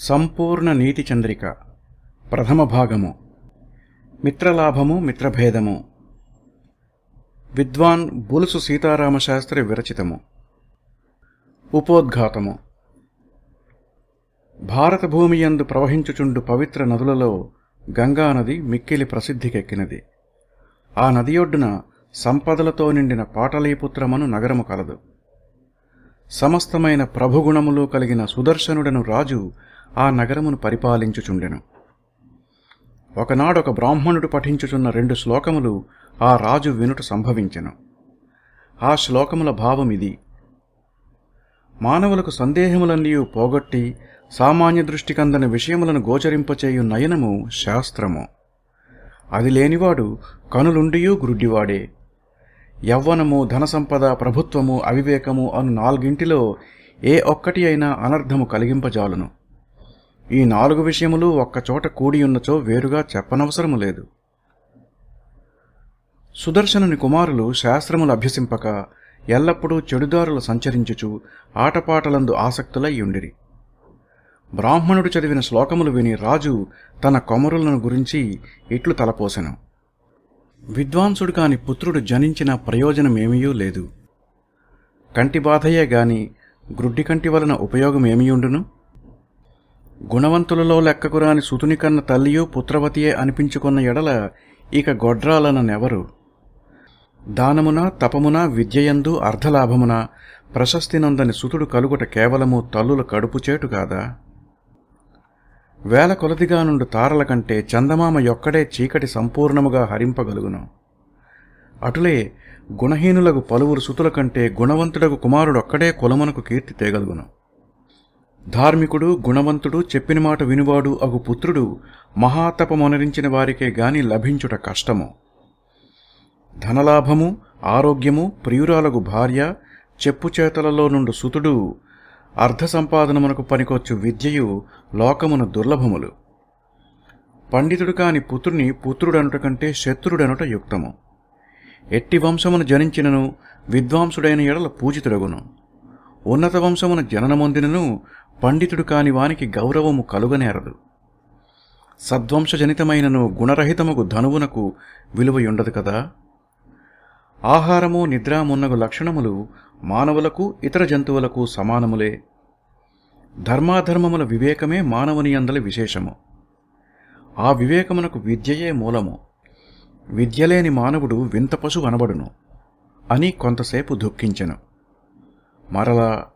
సంపూర్ణ నీతి చంద్రిక ప్రథమ భాగము. మిత్రలాభము మిత్రభేదము. విద్వాన్ బులుసు సీతారామశాస్త్రి విరచితము. ఉపోద్ఘాతము. భారతభూమియందు ప్రవహించుచుండు పవిత్ర నదులలో గంగా నది మిక్కిలి ప్రసిద్ధికెక్కినది. ఆ నది ఒడ్డున సంపదలతో నిండిన పాటలీపుత్రమను నగరము కలదు. సమస్తమైన ప్రభుగుణములు కలిగిన సుదర్శనుడను రాజు ఆ నగరమును పరిపాలించుచుండెను. ఒకనాడొక బ్రాహ్మణుడు పఠించుచున్న రెండు శ్లోకములు ఆ రాజు వినుట సంభవించెను. ఆ శ్లోకముల భావమిది. మానవులకు సందేహములన్నీ పోగొట్టి సామాన్య దృష్టికందని విషయములను గోచరింపచేయు నయనము శాస్త్రము. అది లేనివాడు కనులుండియూ గ్రుడ్డివాడే. యవ్వనము ధనసంపద ప్రభుత్వము అవివేకము అను నాలుగింటిలో ఏ ఒక్కటి అయినా అనర్థము కలిగింపజాలును. ఈ నాలుగు విషయములు ఒక్కచోట కూడియున్నచో వేరుగా చెప్పనవసరము లేదు. సుదర్శనుని కుమారులు శాస్త్రములు అభ్యసింపక ఎల్లప్పుడూ చెడుదారులు సంచరించుచు ఆటపాటలందు ఆసక్తులై ఉండిరి. బ్రాహ్మణుడు చదివిన శ్లోకములు విని రాజు తన కొమరులను గురించి ఇట్లు తలపోసెను. విద్వాంసుడు కాని పుత్రుడు జనించిన ప్రయోజనమేమీయూ లేదు. కంటి బాధయే గాని గ్రుడ్డి కంటి వలన ఉపయోగమేమియుండును గుణవంతులలో లెక్కకురాని సుతుని కన్న తల్లియు పుత్రవతియే అనిపించుకున్న ఎడల ఇక గొడ్రాలననెవరు? దానమున తపమున విద్యయందు అర్ధలాభమున ప్రశస్తినందని సుతుడు కలుగుట కేవలము తల్లుల కడుపుచేటు కాదా? వేల కొలదిగా తారల కంటే చందమామ యొక్కడే చీకటి సంపూర్ణముగా హరింపగలుగును. అటులే గుణహీనులకు పలువురు సుతుల కంటే గుణవంతుడకు కుమారుడొక్కడే కులమునకు కీర్తి తేగలుగును. ధార్మికుడు గుణవంతుడు చెప్పిన మాట వినువాడు అగు పుత్రుడు మహాతపమొనరించిన వారికే గాని లభించుట కష్టము. ధనలాభము ఆరోగ్యము ప్రియురాలకు భార్య చెప్పుచేతలలో నుండు సుతుడు అర్ధ సంపాదనమునకు పనికొచ్చు విద్యయు లోకమున దుర్లభములు. పండితుడు కాని పుత్రుని పుత్రుడనుట కంటే శత్రుడనుట యుక్తము. ఎట్టి వంశమును జనించినను విద్వాంసుడైన ఎడల పూజితుడగును. ఉన్నత వంశమున జననమొందినను పండితుడు కాని వానికి గౌరవము కలుగనేరదు. సద్వంశజనితమైనను గుణరహితముగు ధనువునకు విలువయుండదు కదా? ఆహారము నిద్ర మున్నగు లక్షణములు మానవులకు ఇతర జంతువులకు సమానములే. ధర్మాధర్మముల వివేకమే మానవుని అందలి విశేషము. ఆ వివేకమునకు విద్యయే మూలము. విద్యలేని మానవుడు వింత పశు అనబడును. అని కొంతసేపు దుఃఖించెను. మరలా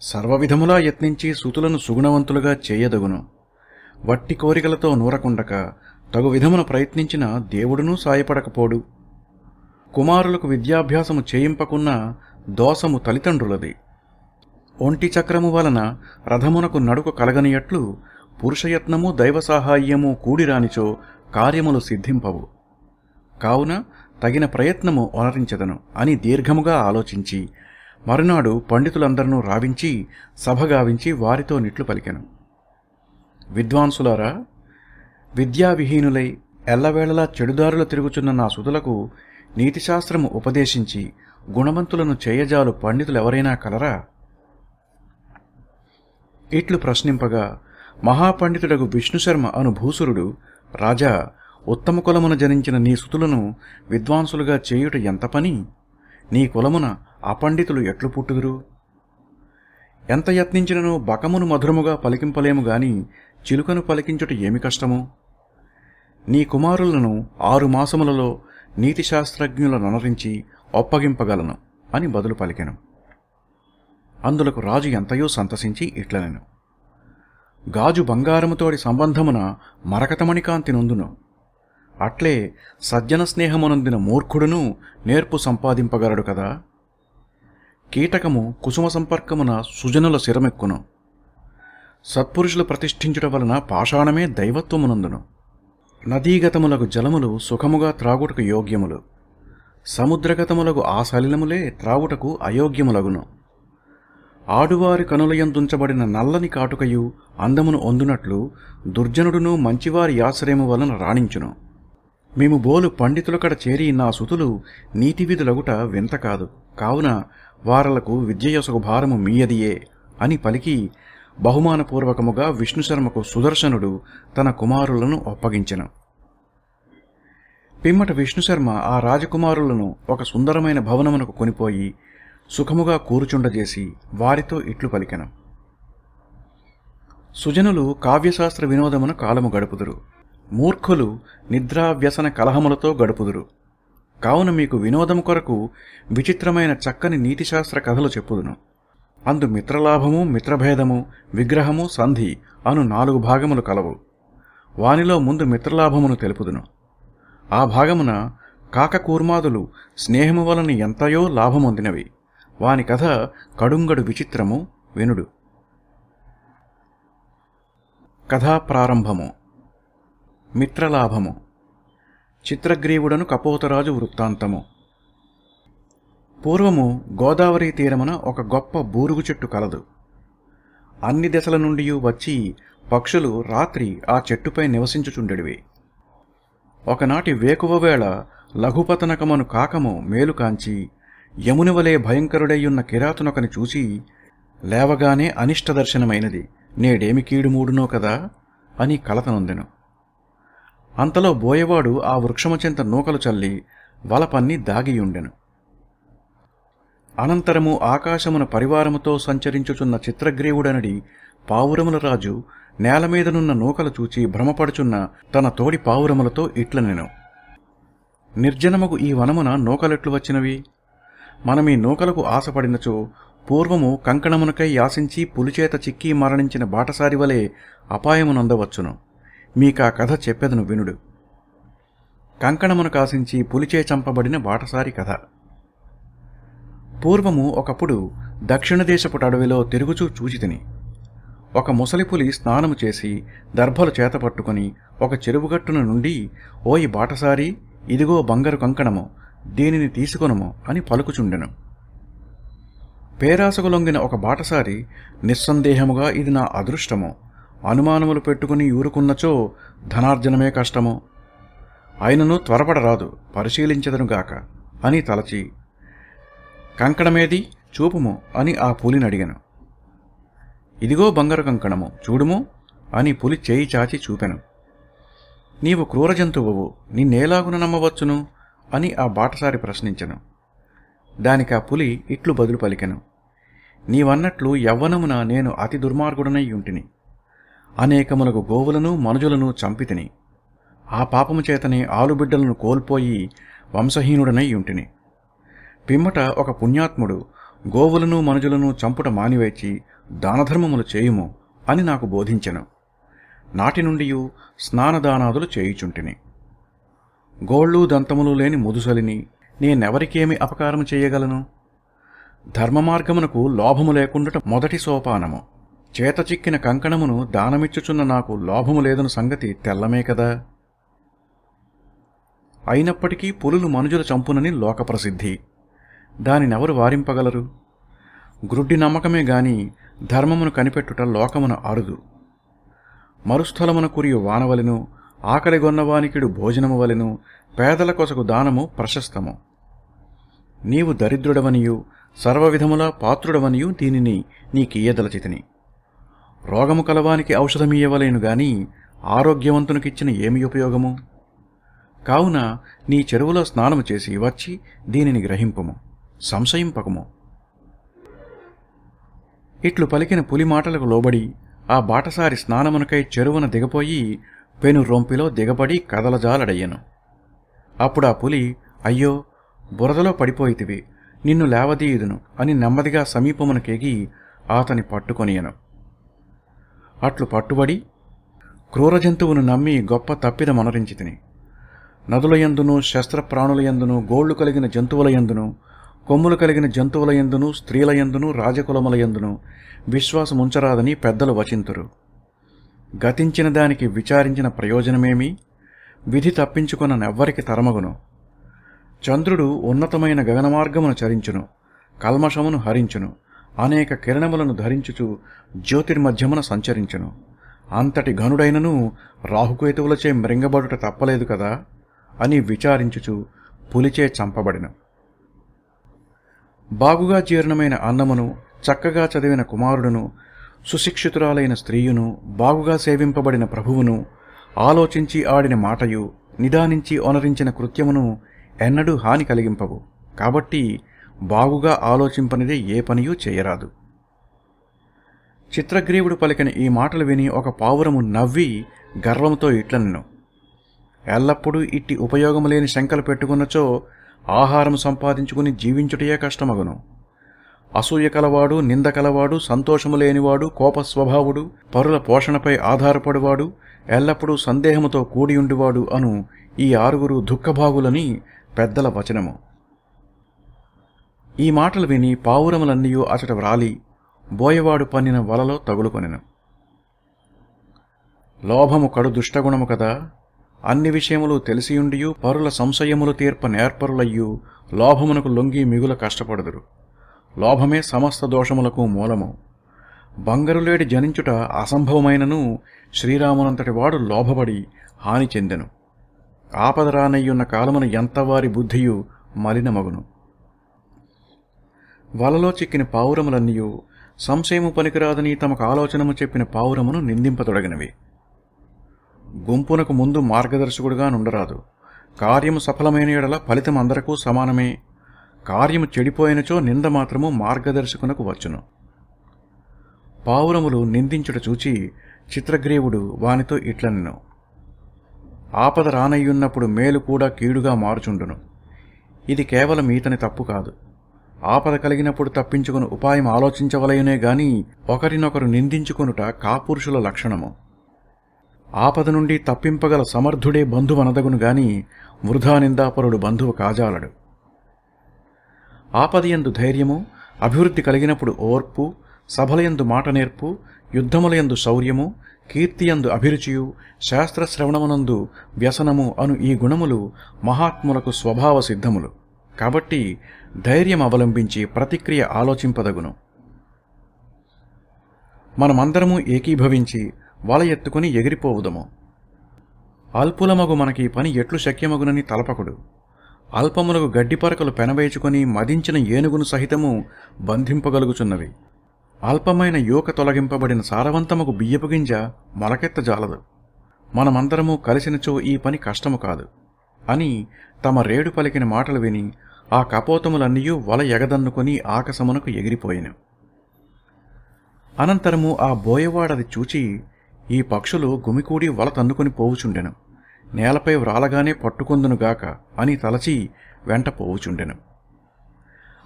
సర్వవిధములా యత్నించి సుతులను సుగుణవంతులుగా చేయదగును. వట్టి కోరికలతో నూరకుండక తగు విధమున ప్రయత్నించిన దేవుడునూ సాయపడకపోడు. కుమారులకు విద్యాభ్యాసము చేయింపకున్న దోషము తల్లిదండ్రులది. ఒంటి చక్రము వలన రథమునకు నడుక కలగనియట్లు పురుషయత్నము దైవ సాహాయ్యము కూడిరానిచో కార్యములు సిద్ధింపవు. కావున తగిన ప్రయత్నము ఒనరించదను అని దీర్ఘముగా ఆలోచించి మరునాడు పండితులందరినూ రావించి సభగావించి వారితో నిట్లు పలికెను. విద్వాంసులారా విద్యావిహీనులై ఎల్లవేళలా చెడుదారులు తిరుగుచున్న నా సుతులకు నీతిశాస్త్రము ఉపదేశించి గుణవంతులను చేయజాలు పండితులెవరైనా కలరా? ఇట్లు ప్రశ్నింపగా మహాపండితుడగు విష్ణుశర్మ అను భూసురుడు రాజా ఉత్తమ కులమున జనించిన నీ సుతులను విద్వాంసులుగా చేయుట ఎంత పని? నీ కులమున అపండితులు ఎట్లు పుట్టుదురు? ఎంత యత్నించినను బకమును మధురముగా పలికింపలేము గాని చిలుకను పలికించుట ఏమి కష్టము? నీ కుమారులను ఆరు మాసములలో నీతిశాస్త్రజ్ఞులనొనరించి ఒప్పగింపగలను అని బదులు పలికెను. అందులకు రాజు ఎంతయో సంతసించి ఇట్లనెను. గాజు బంగారముతోడి సంబంధమున మరకతమణికాంతి నొందును. అట్లే సజ్జన స్నేహమునందిన మూర్ఖుడును నేర్పు సంపాదింపగలడు కదా. కీటకము కుసుమ సంపర్కమున సుజనుల శిరమెక్కును. సత్పురుషులు ప్రతిష్ఠించుట వలన పాషాణమే దైవత్వమునందును. నదీగతములకు జలములు సుఖముగా త్రాగుటకు యోగ్యములు. సముద్రగతములకు ఆ సలిలములే త్రాగుటకు అయోగ్యములగును. ఆడువారి కనులయందుంచబడిన నల్లని కాటుకయు అందమును ఒందునట్లు దుర్జనుడును మంచివారి ఆశ్రయము వలన రాణించును. మేము బోలు పండితులకడ చేరి నా సుతులు నీతి విధులగుట వింత కాదు. కావున వారలకు విద్యయొసగు భారము మీయదియే అని పలికి బహుమానపూర్వకముగా విష్ణుశర్మకు సుదర్శనుడు తన కుమారులను అప్పగించెను పిమ్మట విష్ణుశర్మ ఆ రాజకుమారులను ఒక సుందరమైన భవనమునకు కొనిపోయి సుఖముగా కూర్చుండజేసి వారితో ఇట్లు పలికెను. సుజనులు కావ్యశాస్త్ర వినోదమున కాలము గడుపుదురు. మూర్ఖులు నిద్రావ్యసన కలహములతో గడుపుదురు. కావున మీకు వినోదము కొరకు విచిత్రమైన చక్కని నీతిశాస్త్ర కథలు చెప్పుదును. అందు మిత్రలాభము మిత్రభేదము విగ్రహము సంధి అను నాలుగు భాగములు కలవు. వానిలో ముందు మిత్రలాభమును తెలుపుదును. ఆ భాగమున కాకకూర్మాదులు స్నేహము వలన ఎంతయో లాభమొందినవి. వాని కథ కడుంగడు విచిత్రము వినుడు. కథా ప్రారంభము మిత్రలాభము. చిత్రగ్రీవుడను కపోతరాజు వృత్తాంతము. పూర్వము గోదావరి తీరమున ఒక గొప్ప బూరుగు చెట్టు కలదు. అన్ని దశల నుండి వచ్చి పక్షులు రాత్రి ఆ చెట్టుపై నివసించుచుండెడివి. ఒకనాటి వేకువవేళ లఘుపతనకమను కాకము మేలుకాంచి యమునివలే భయంకరుడయ్యున్న కిరాతునొకని చూసి లేవగానే అనిష్ట దర్శనమైనది నేడేమి కీడు మూడునో కదా అని కలతనొందెను. అంతలో బోయవాడు ఆ వృక్షము చెంత నూకలు చల్లి వలపన్ని దాగియుండెను అనంతరము ఆకాశమున పరివారముతో సంచరించుచున్న చిత్రగ్రీవుడనడి పావురముల రాజు నేలమీదనున్న నూకలు చూచి భ్రమపడుచున్న తన తోడి పావురములతో ఇట్లనెను నిర్జనముకు ఈ వనమున నూకలెట్లు వచ్చినవి? మనమీ నూకలకు ఆశపడినచో పూర్వము కంకణమునకై యాసించి పులిచేత చిక్కి మరణించిన బాటసారి వలె అపాయమునందవచ్చును మీకా కథ చెప్పెదను వినుడు. కంకణమును కాసించి పులిచే చంపబడిన బాటసారి కథ. పూర్వము ఒకప్పుడు దక్షిణ దేశపు అడవిలో తిరుగుచూ చూచితిని. ఒక ముసలిపులి స్నానము చేసి దర్భలు చేతపట్టుకుని ఒక చెరువుగట్టున నుండి ఓయి బాటసారి ఇదిగో బంగారు కంకణము దీనిని తీసుకొనుము అని పలుకుచుండెను. పేరాసకు లొంగిన ఒక బాటసారి నిస్సందేహముగా ఇది నా అదృష్టము. అనుమానములు పెట్టుకుని ఊరుకున్నచో ధనార్జనమే కష్టము. అయినను త్వరపడరాదు పరిశీలించదనుగాక అని తలచి కంకణమేది చూపుము అని ఆ పులిని అడిగాను. ఇదిగో బంగారు కంకణము చూడుము అని పులి చేయి చాచి చూపెను. నీవు క్రూర జంతువువు నిన్నేలాగున నమ్మవచ్చును అని ఆ బాటసారి ప్రశ్నించను. దానికి ఆ పులి ఇట్లు బదులు పలికెను. నీవన్నట్లు యవ్వనమున నేను అతి దుర్మార్గుడనై ఉంటిని. అనేకములకు గోవులను మనుజులను చంపితిని ఆ పాపము చేతనే ఆలుబిడ్డలను కోల్పోయి వంశహీనుడనై ఉంటిని పిమ్మట ఒక పుణ్యాత్ముడు గోవులను మనుజులను చంపుట మానివేచి దానధర్మములు చేయుము అని నాకు బోధించెను. నాటి నుండి స్నానదానాదులు చేయుచుంటిని. గోళ్ళు దంతములు లేని ముదుసలిని నేనెవరికేమి అపకారము చేయగలను? ధర్మ మార్గమునకు లోభము లేకుండుట మొదటి సోపానము. చేత చిక్కిన కంకణమును దానమిచ్చుచున్న నాకు లోభము లేదను సంగతి తెల్లమే కదా. అయినప్పటికీ పులులు మనుజుల చంపునని లోకప్రసిద్ధి. దానినెవరు వారింపగలరు? గ్రుడ్డి నమ్మకమే గాని ధర్మమును కనిపెట్టుట లోకమున అరుదు. మరుస్థలమున కురియు వానవలెను ఆకలిగొన్నవానికిడు భోజనము వలెను పేదల కొసకు దానము ప్రశస్తము. నీవు దరిద్రుడవనియు సర్వవిధములా పాత్రుడవనియు దీనిని నీకియ్యదలచితిని. రోగము కలవానికి ఔషధమియ్యవలేను గాని ఆరోగ్యవంతునికిచ్చిన ఏమి ఉపయోగము? కావున నీ చెరువులో స్నానము చేసి వచ్చి దీనిని గ్రహింపము సంశయింపకము. ఇట్లు పలికిన పులి మాటలకు లోబడి ఆ బాటసారి స్నానమునకై చెరువున దిగపోయి పెను రొంపిలో దిగబడి కదలజాలడయ్యను. అప్పుడు ఆ పులి అయ్యో బురదలో పడిపోయితివి నిన్ను లేవదీయుదును అని నెమ్మదిగా సమీపమునకేగి అతని పట్టుకొనియను అట్లు పట్టుబడి క్రూర జంతువును నమ్మి గొప్ప తప్పిద మనరించితిని నదులయందును శస్త్రప్రాణులయందును గోళ్ళు కలిగిన జంతువులయందును కొమ్ములు కలిగిన జంతువులయందును స్త్రీలయందును రాజకులములయందును విశ్వాసముంచరాదని పెద్దలు వచింతురు. గతించిన దానికి విచారించిన ప్రయోజనమేమి? విధి తప్పించుకున్న నెవ్వరికి తరమగును. చంద్రుడు ఉన్నతమైన గగనమార్గమును చరించును కల్మషమును హరించును అనేక కిరణములను ధరించుచు జ్యోతిర్మధ్యమున సంచరించును. అంతటి ఘనుడైనను రాహుకేతువులచే మృంగబడుట తప్పలేదు కదా అని విచారించుచు పులిచే చంపబడిన. బాగుగా జీర్ణమైన అన్నమును చక్కగా చదివిన కుమారుడును సుశిక్షితురాలైన స్త్రీయును బాగుగా సేవింపబడిన ప్రభువును ఆలోచించి ఆడిన మాటయు నిదానించి ఒనరించిన కృత్యమును ఎన్నడూ హాని కలిగింపవు. కాబట్టి బాగుగా ఆలోచింపనిదే ఏ పనియూ చేయరాదు. చిత్రగ్రీవుడు పలికిన ఈ మాటలు విని ఒక పావురము నవ్వి గర్వంతో ఇట్లనెను ఎల్లప్పుడూ ఇట్టి ఉపయోగము లేని శంకలు పెట్టుకున్నచో ఆహారం సంపాదించుకుని జీవించుటయే కష్టమగును. అసూయ కలవాడు నింద కలవాడు సంతోషము లేనివాడు కోపస్వభావుడు పరుల పోషణపై ఆధారపడువాడు ఎల్లప్పుడూ సందేహముతో కూడియుండివాడు అను ఈ ఆరుగురు దుఃఖభాగులని పెద్దల వచనము. ఈ మాటలు విని పావురములన్నీయూ అచట వ్రాలి బోయవాడు పన్నిన వలలో తగులుకొనెను. లోభము కడు దుష్టగుణము కదా అన్ని విషయములు తెలిసియుండియు పరుల సంశయములు తీర్ప నేర్పరులయ్యు లోభమునకు లొంగి మిగుల కష్టపడుదురు. లోభమే సమస్త దోషములకు మూలము. బంగరులేడి జనించుట అసంభవమైనను శ్రీరామునంతటి వాడు లోభపడి హాని చెందెను. ఆపద రానయ్యున్న కాలమున ఎంతవారి బుద్ధియు మలినమగును. వలలో చిక్కిన పావురములన్నీయు సంశయము పనికిరాదని తమకు ఆలోచనము చెప్పిన పావురమును నిందింపతొడగినవి. గుంపునకు ముందు మార్గదర్శకుడుగా నుండరాదు. కార్యము సఫలమైన ఎడల ఫలితం అందరకు సమానమే. కార్యము చెడిపోయినచో నింద మాత్రము మార్గదర్శకునకు వచ్చును. పావురములు నిందించుట చూచి చిత్రగ్రీవుడు వానితో ఇట్లనెను. ఆపద రానయ్యున్నప్పుడు మేలు కూడా కీడుగా మారుచుండును. ఇది కేవలం ఈతని తప్పు కాదు. ఆపద కలిగినప్పుడు తప్పించుకుని ఉపాయం ఆలోచించవలయునే గాని ఒకరినొకరు నిందించుకొనుట కాపురుషుల లక్షణము. ఆపద నుండి తప్పింపగల సమర్థుడే బంధువనదగును గాని వృధా నిందాపరుడు బంధువు కాజాలడు. ఆపదయందు ధైర్యము అభివృద్ధి కలిగినప్పుడు ఓర్పు సభలయందు మాట నేర్పు యుద్ధములయందు శౌర్యము కీర్తియందు అభిరుచియు శాస్త్రశ్రవణమునందు వ్యసనము అను ఈ గుణములు మహాత్ములకు స్వభావ సిద్ధములు కాబట్టి ధైర్యం అవలంబించి ప్రతిక్రియ ఆలోచింపదగును. మనమందరము ఏకీభవించి వల ఎత్తుకుని ఎగిరిపోవుదము. అల్పులమగు మనకి పని ఎట్లు శక్యమగునని తలపకుడు. అల్పములకు గడ్డిపరకలు పెనవేచుకొని మదించిన ఏనుగును సహితము బంధింపగలుగుచున్నవి. అల్పమైన యూక తొలగింపబడిన సారవంతముకు బియ్యపు గింజ మొలకెత్తజాలదు మనమందరము కలిసినచో ఈ పని కష్టము కాదు. అని తమ రేడు పలికిన మాటలు విని ఆ కపోతములన్నీయూ వల ఎగదన్నుకొని ఆకాశమునకు ఎగిరిపోయాను. అనంతరము ఆ బోయవాడది చూచి ఈ పక్షులు గుమికూడి వల తన్నుకొని పోవుచుండెను. నేలపై వ్రాలగానే పట్టుకొందునుగాక అని తలచి వెంట పోవుచుండెను.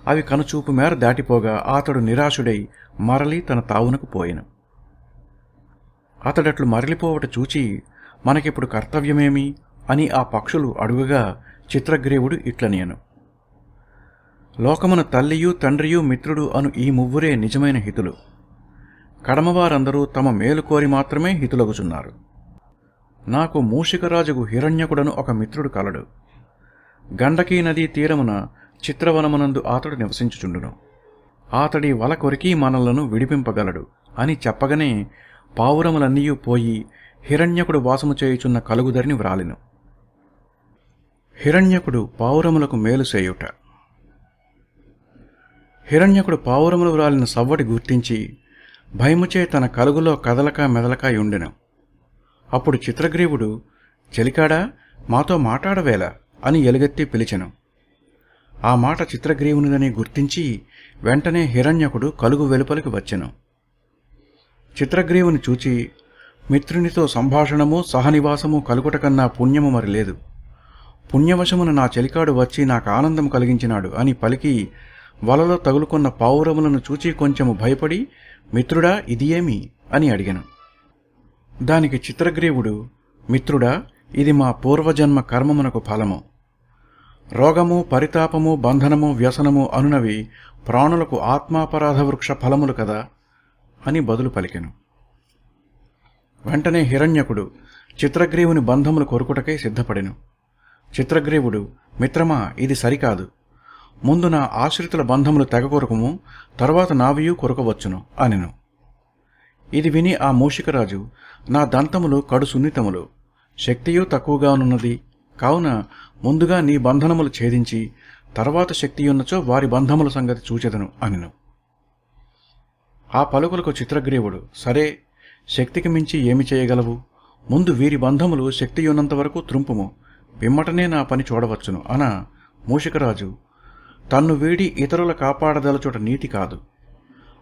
అవి కనుచూపు మేర దాటిపోగా అతడు నిరాశుడై మరలి తన తావునకు పోయెను. అతడట్లు మరలిపోవట చూచి మనకిప్పుడు కర్తవ్యమేమి అని ఆ పక్షులు అడుగగా చిత్రగ్రీవుడు ఇట్లనియను లోకమున తల్లియు తండ్రియు మిత్రుడు అను ఈ మువ్వురే నిజమైన హితులు. కడమవారందరూ తమ మేలు కోరి మాత్రమే హితులగుచున్నారు. నాకు మూషికరాజుకు హిరణ్యకుడను ఒక మిత్రుడు కలడు. గండకీ నదీ తీరమున చిత్రవనమునందు అతడు నివసించుచుండును. అతడి వల కొరికి మనలను విడిపింపగలడు అని చెప్పగనే పావురములన్నీయూ పోయి హిరణ్యకుడు వాసము చేయుచున్న కలుగుదరిని వ్రాలిను. హిరణ్యకుడు పావురములకు మేలు చేయుట. హిరణ్యకుడు పావురములు వ్రాలిన సవ్వడి గుర్తించి భయముచే తన కలుగులో కదలక మెదలక ఉండెను. అప్పుడు చిత్రగ్రీవుడు చెలికాడా మాతో మాట్లాడవేలా అని ఎలుగెత్తి పిలిచెను. ఆ మాట చిత్రగ్రీవునిదని గుర్తించి వెంటనే హిరణ్యకుడు కలుగు వెలుపలికి వచ్చెను. చిత్రగ్రీవుని చూచి మిత్రునితో సంభాషణము సహనివాసము కలుగుట కన్నా పుణ్యము మరి లేదు. పుణ్యవశమున నా చెలికాడు వచ్చి నాకు ఆనందం కలిగించినాడు అని పలికి వలలో తగులుకున్న పావురములను చూచి కొంచెము భయపడి మిత్రుడా ఇది ఏమి అని అడిగాను. దానికి చిత్రగ్రీవుడు మిత్రుడా ఇది మా పూర్వజన్మ కర్మమునకు ఫలము. రోగము పరితాపము బంధనము వ్యసనము అనునవి ప్రాణులకు ఆత్మాపరాధ వృక్ష ఫలములు కదా? అని బదులు పలికెను. వెంటనే హిరణ్యకుడు చిత్రగ్రీవుని బంధములు కొరుకుటకై సిద్ధపడెను. చిత్రగ్రీవుడు మిత్రమా ఇది సరికాదు. ముందు నా ఆశ్రితుల బంధములు తెగ కొరకము తరువాత నావియు కొరకవచ్చును అనెను. ఇది విని ఆ మూషికరాజు నా దంతములు కడు సున్నితములు శక్తియు తక్కువగానున్నది కావున ముందుగా నీ బంధనములు ఛేదించి తర్వాత శక్తియున్నచో వారి బంధముల సంగతి చూచెదను అనెను. ఆ పలుకులకు చిత్రగ్రీవుడు సరే శక్తికి మించి ఏమి చేయగలవు? ముందు వీరి బంధములు శక్తియున్నంత వరకు త్రుంపుము పిమ్మటనే నా పని చూడవచ్చును అన మూషికరాజు తన్ను వీడి ఇతరుల కాపాడదలచుట నీతి కాదు.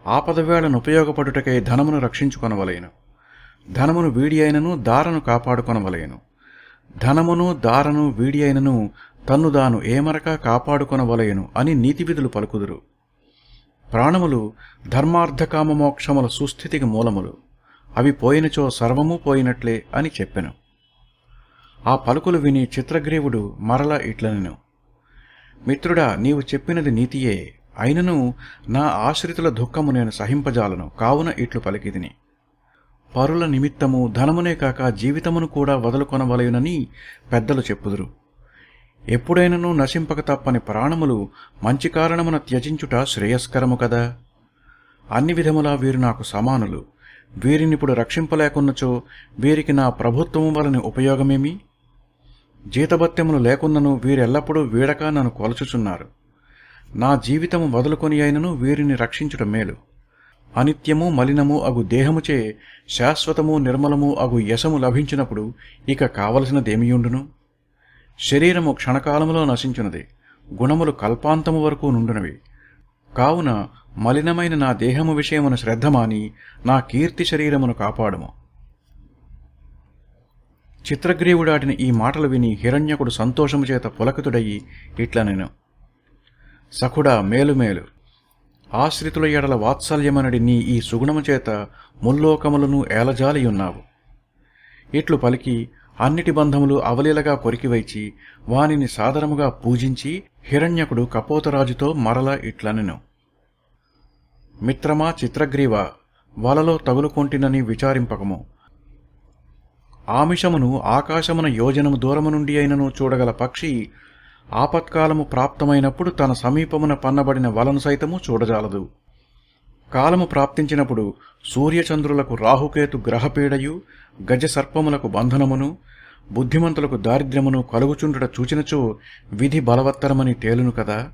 ఆపదవేళను ఉపయోగపడుటకై ధనమును రక్షించుకొనవలేను. ధనమును వీడి అయినను దారను కాపాడుకొనవలేను. ధనమును దారను వీడి అయినను తన్ను దాను ఏమరక కాపాడుకొనవలయను అని నీతి విధులు పలుకుదురు. ప్రాణములు ధర్మార్థకామమోక్షముల సుస్థితికి మూలములు. అవి పోయినచో సర్వము పోయినట్లే అని చెప్పెను. ఆ పలుకులు విని చిత్రగ్రీవుడు మరల ఇట్లనెను. మిత్రుడా నీవు చెప్పినది నీతియే. అయినను నా ఆశ్రితుల దుఃఖము నేను సహింపజాలను. కావున ఇట్లు పలికిదిని పరుల నిమిత్తము ధనమునే కాక జీవితమును కూడా వదులుకొనవలయునని పెద్దలు చెప్పుదురు. ఎప్పుడైనను నశింపక తప్పని ప్రాణములు మంచి కారణమున త్యజించుట శ్రేయస్కరము కదా? అన్ని విధములా వీరు నాకు సమానులు. వీరినిప్పుడు రక్షింపలేకున్నచో వీరికి నా ప్రభుత్వము వలన ఉపయోగమేమి? జీతభత్యములు లేకున్నను వీరెల్లప్పుడూ వీడక నన్ను కొలచుచున్నారు. నా జీవితము వదులుకొని అయినను వీరిని రక్షించుట మేలు. అనిత్యము మలినము అగు దేహముచే శాశ్వతము నిర్మలము అగు యశము లభించినప్పుడు ఇక కావలసినదేమియుండును? శరీరము క్షణకాలములో నశించున్నది గుణములు కల్పాంతము వరకు నుండునవి. కావున మలినమైన నా దేహము విషయమున శ్రద్ధమాని నా కీర్తి శరీరమును కాపాడుము. చిత్రగ్రీవుడాటిన ఈ మాటలు విని హిరణ్యకుడు సంతోషము చేత పులకితుడయి ఇట్లనెను సఖుడా మేలుమేలు ఆశ్రితుల ఎడల వాత్సల్యమనడి నీ ఈ సుగుణము చేత ముల్లోకములను ఏలజాలియున్నావు ఇట్లు పలికి అన్నిటి బంధములు అవలీలగా కొరికివైచి వానిని సాదరముగా పూజించి హిరణ్యకుడు కపోతరాజుతో మరల ఇట్లనెను మిత్రమా చిత్రగ్రీవ వలలో తగులుకొంటినని విచారింపకము. ఆమిషమును ఆకాశమున యోజనము దూరము నుండి అయినను చూడగల పక్షి ఆపత్కాలము ప్రాప్తమైనప్పుడు తన సమీపమున పన్నబడిన వలను సైతము చూడజాలదు. కాలము ప్రాప్తించినప్పుడు సూర్యచంద్రులకు రాహుకేతు గ్రహపీడయు గజ సర్పములకు బంధనమును బుద్ధిమంతులకు దారిద్ర్యమును కలుగుచుండుట చూచినచో విధి బలవత్తరమని తేలును కదా?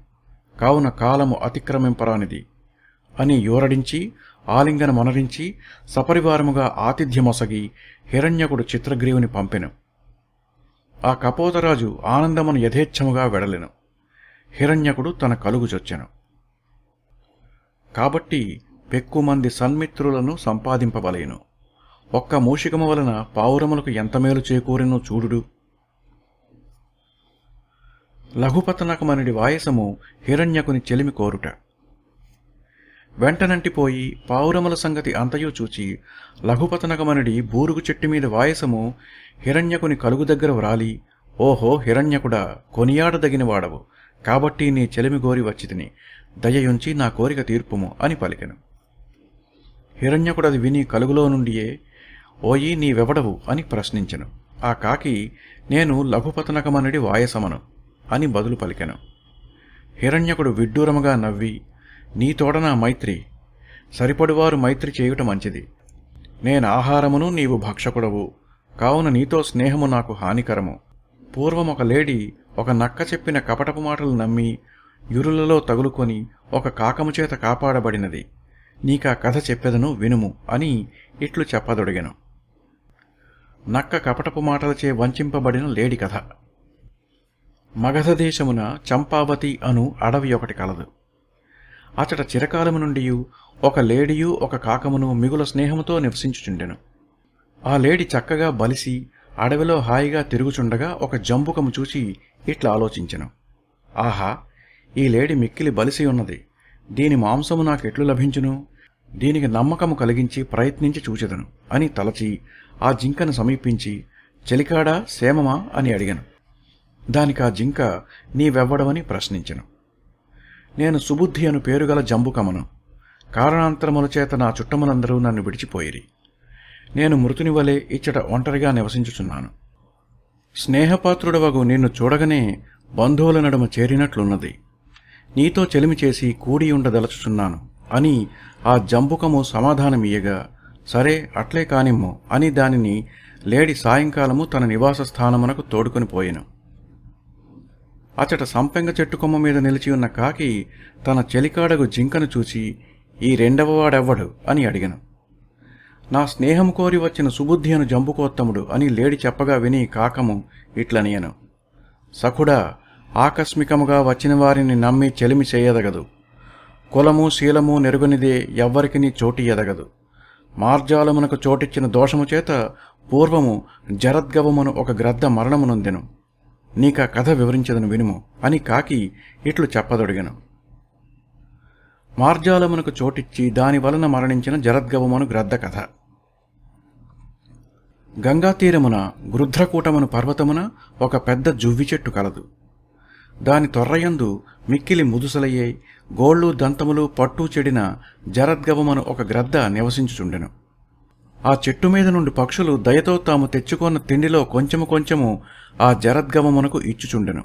కావున కాలము అతిక్రమింపరానిది. అని యోరడించి ఆలింగన మనరించి సపరివారముగా ఆతిథ్యమొసగి హిరణ్యకుడు చిత్రగ్రీవుని పంపెను. ఆ కపోతరాజు ఆనందమును యథేచ్ఛముగా వెడలెను. హిరణ్యకుడు తన కలుగుచొచ్చెను కాబట్టి పెక్కుమంది సన్మిత్రులను సంపాదింపబలేను ఒక్క మూషికము వలన పావురములకు ఎంత మేలు చేకూరెనో చూడుడు. లఘుపతనకమనుడి వాయసము హిరణ్యకుని చెలిమి కోరుట. వెంటనంటిపోయి పావురముల సంగతి అంతయు చూచి లఘుపతనగమనుడి బూరుగు చెట్టు మీద వాయసము హిరణ్యకుని కలుగు దగ్గర వ్రాలి ఓహో హిరణ్యకుడా కొనియాడదగిన వాడవు కాబట్టి నీ చెలిమి గోరి వచ్చితిని దయయుంచి నా కోరిక తీర్పుము అని పలికెను. హిరణ్యకుడు అది విని కలుగులో నుండియే ఓయి నీవెవడవు అని ప్రశ్నించెను. ఆ కాకి నేను లఘుపతనకమనుడి వాయసమను అని బదులు పలికెను. హిరణ్యకుడు విడ్డూరముగా నవ్వి నీ తోడ నా మైత్రి. సరిపడువారు మైత్రి చేయుట మంచిది. నేను ఆహారమును నీవు భక్షకుడవు. కావున నీతో స్నేహము నాకు హానికరము. పూర్వం ఒక లేడీ ఒక నక్క చెప్పిన కపటపు మాటలు నమ్మి యురులలో తగులుకొని ఒక కాకము చేత కాపాడబడినది. నీకా కథ చెప్పెదను వినుము అని ఇట్లు చెప్పదొడిగెను. నక్క కపటపు మాటలచే వంచింపబడిన లేడి కథ. మగధ దేశమున చంపావతి అను అడవి ఒకటి కలదు. అతడ చిరకాలము నుండి ఒక లేడియు ఒక కాకమును మిగుల స్నేహముతో నివసించుచుండెను. ఆ లేడి చక్కగా బలిసి అడవిలో హాయిగా తిరుగుచుండగా ఒక జంబుకము చూసి ఇట్లా ఆలోచించెను. ఆహా ఈ లేడి మిక్కిలి బలిసి ఉన్నది. దీని మాంసము నాకెట్లు లభించును? దీనికి నమ్మకము కలిగించి ప్రయత్నించి చూచెదను అని తలచి ఆ జింకను సమీపించి చెలికాడా సేమమా అని అడిగాను. దానికి ఆ జింక నీవెవ్వడమని ప్రశ్నించెను. నేను సుబుద్ధి అను పేరుగల జంబుకమను. కారణాంతరముల చేత నా చుట్టములందరూ నన్ను విడిచిపోయిరి. నేను మృతుని వలె ఇచ్చట ఒంటరిగా నివసించుచున్నాను. స్నేహపాత్రుడవగు నిన్ను చూడగనే బంధువుల నడుమ చేరినట్లున్నది. నీతో చెలిమి చేసి కూడి ఉండదలచుచున్నాను అని ఆ జంబుకము సమాధానమియ్యగా సరే అట్లే కానిమ్ము అని దానిని లేడి సాయంకాలము తన నివాస స్థానమునకు తోడుకొని పోయెను. అచట సంపెంగ చెట్టు కొమ్మ మీద నిలిచి ఉన్న కాకి తన చెలికాడగు జింకను చూచి ఈ రెండవ వాడెవ్వడు? అని అడిగను. నా స్నేహం కోరి వచ్చిన సుబుద్ధి అను జంబుకోత్తముడు అని లేడి చెప్పగా విని కాకము ఇట్లనియను. సఖుడా ఆకస్మికముగా వచ్చిన వారిని నమ్మి చెలిమి చేయదగదు. కులము శీలము నెరుగునిదే ఎవ్వరికిని చోటి ఎదగదు మార్జాలమునకు చోటిచ్చిన దోషము చేత పూర్వము జరద్గవమును ఒక గ్రద్ద మరణమునొందెను నీకా కథ వివరించదను వినుము అని కాకి ఇట్లు చెప్పదొడిగను. మార్జాలమునకు చోటిచ్చి దాని వలన మరణించిన జరద్గవమును గ్రద్ద కథ. గంగా తీరమున గృధ్రకూటమును పర్వతమున ఒక పెద్ద జువ్వి చెట్టు కలదు. దాని తొర్రయందు మిక్కిలి ముదుసలయ్యే గోళ్ళు దంతములు పట్టు చెడిన జరద్గవమను ఒక గ్రద్ద నివసించుచుండెను. ఆ చెట్టు మీద నుండి పక్షులు దయతో తాము తెచ్చుకొన్న తిండిలో కొంచెము కొంచెము ఆ జరద్గమమునకు ఇచ్చుచుండెను.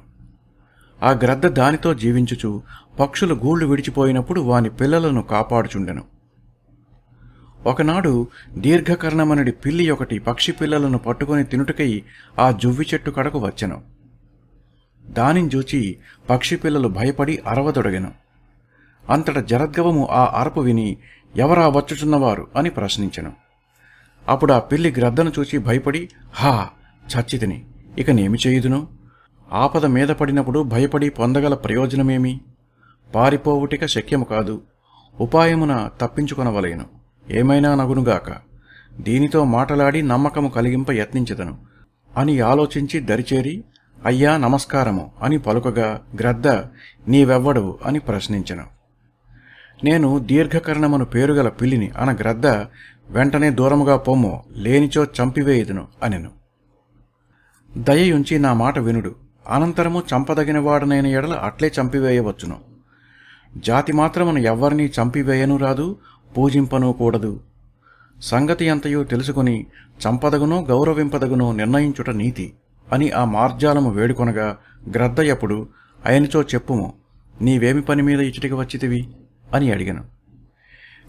ఆ గ్రద్ద దానితో జీవించుచు పక్షులు గూళ్ళు విడిచిపోయినప్పుడు వాని పిల్లలను కాపాడుచుండెను. ఒకనాడు దీర్ఘకర్ణమనడి పిల్లి ఒకటి పక్షి పిల్లలను పట్టుకొని తినుటకై ఆ జువ్వి చెట్టు కడకు వచ్చెను. దానిని చూచి పక్షి పిల్లలు భయపడి అరవదొడగెను. అంతట జరద్గవము ఆ అరపు విని ఎవరా వచ్చుచున్నవారు? అని ప్రశ్నించెను. అప్పుడు ఆ పిల్లి గ్రద్దను చూచి భయపడి హా చచ్చితిని ఇక నేమి చేయుదును? ఆపద మీద పడినప్పుడు భయపడి పొందగల ప్రయోజనమేమి? పారిపోవుటిక శక్యము కాదు ఉపాయమున తప్పించుకొనవలేను. ఏమైనా నగునుగాక దీనితో మాటలాడి నమ్మకము కలిగింప యత్నించదను. అని ఆలోచించి దరిచేరి అయ్యా నమస్కారము అని పలుకగా గ్రద్ద నీవెవ్వడవు అని ప్రశ్నించను. నేను దీర్ఘకర్ణమును పేరుగల పిల్లిని అన గ్రద్ద వెంటనే దూరముగా పొమ్ము లేనిచో చంపివేయుదును అనెను. దయయుంచి నా మాట వినుడు. అనంతరము చంపదగినవాడనైన ఎడల అట్లే చంపివేయవచ్చును. జాతి మాత్రమును ఎవ్వరినీ చంపివేయను రాదు పూజింపను కూడదు. సంగతి అంతయు తెలుసుకుని చంపదగునో గౌరవింపదగునో నిర్ణయించుట నీతి అని ఆ మార్జాలము వేడుకొనగా గ్రద్దయ్యప్పుడు ఆయనచో చెప్పుము నీవేమి పని మీద ఇచ్చటికి వచ్చితివి? అని అడిగను.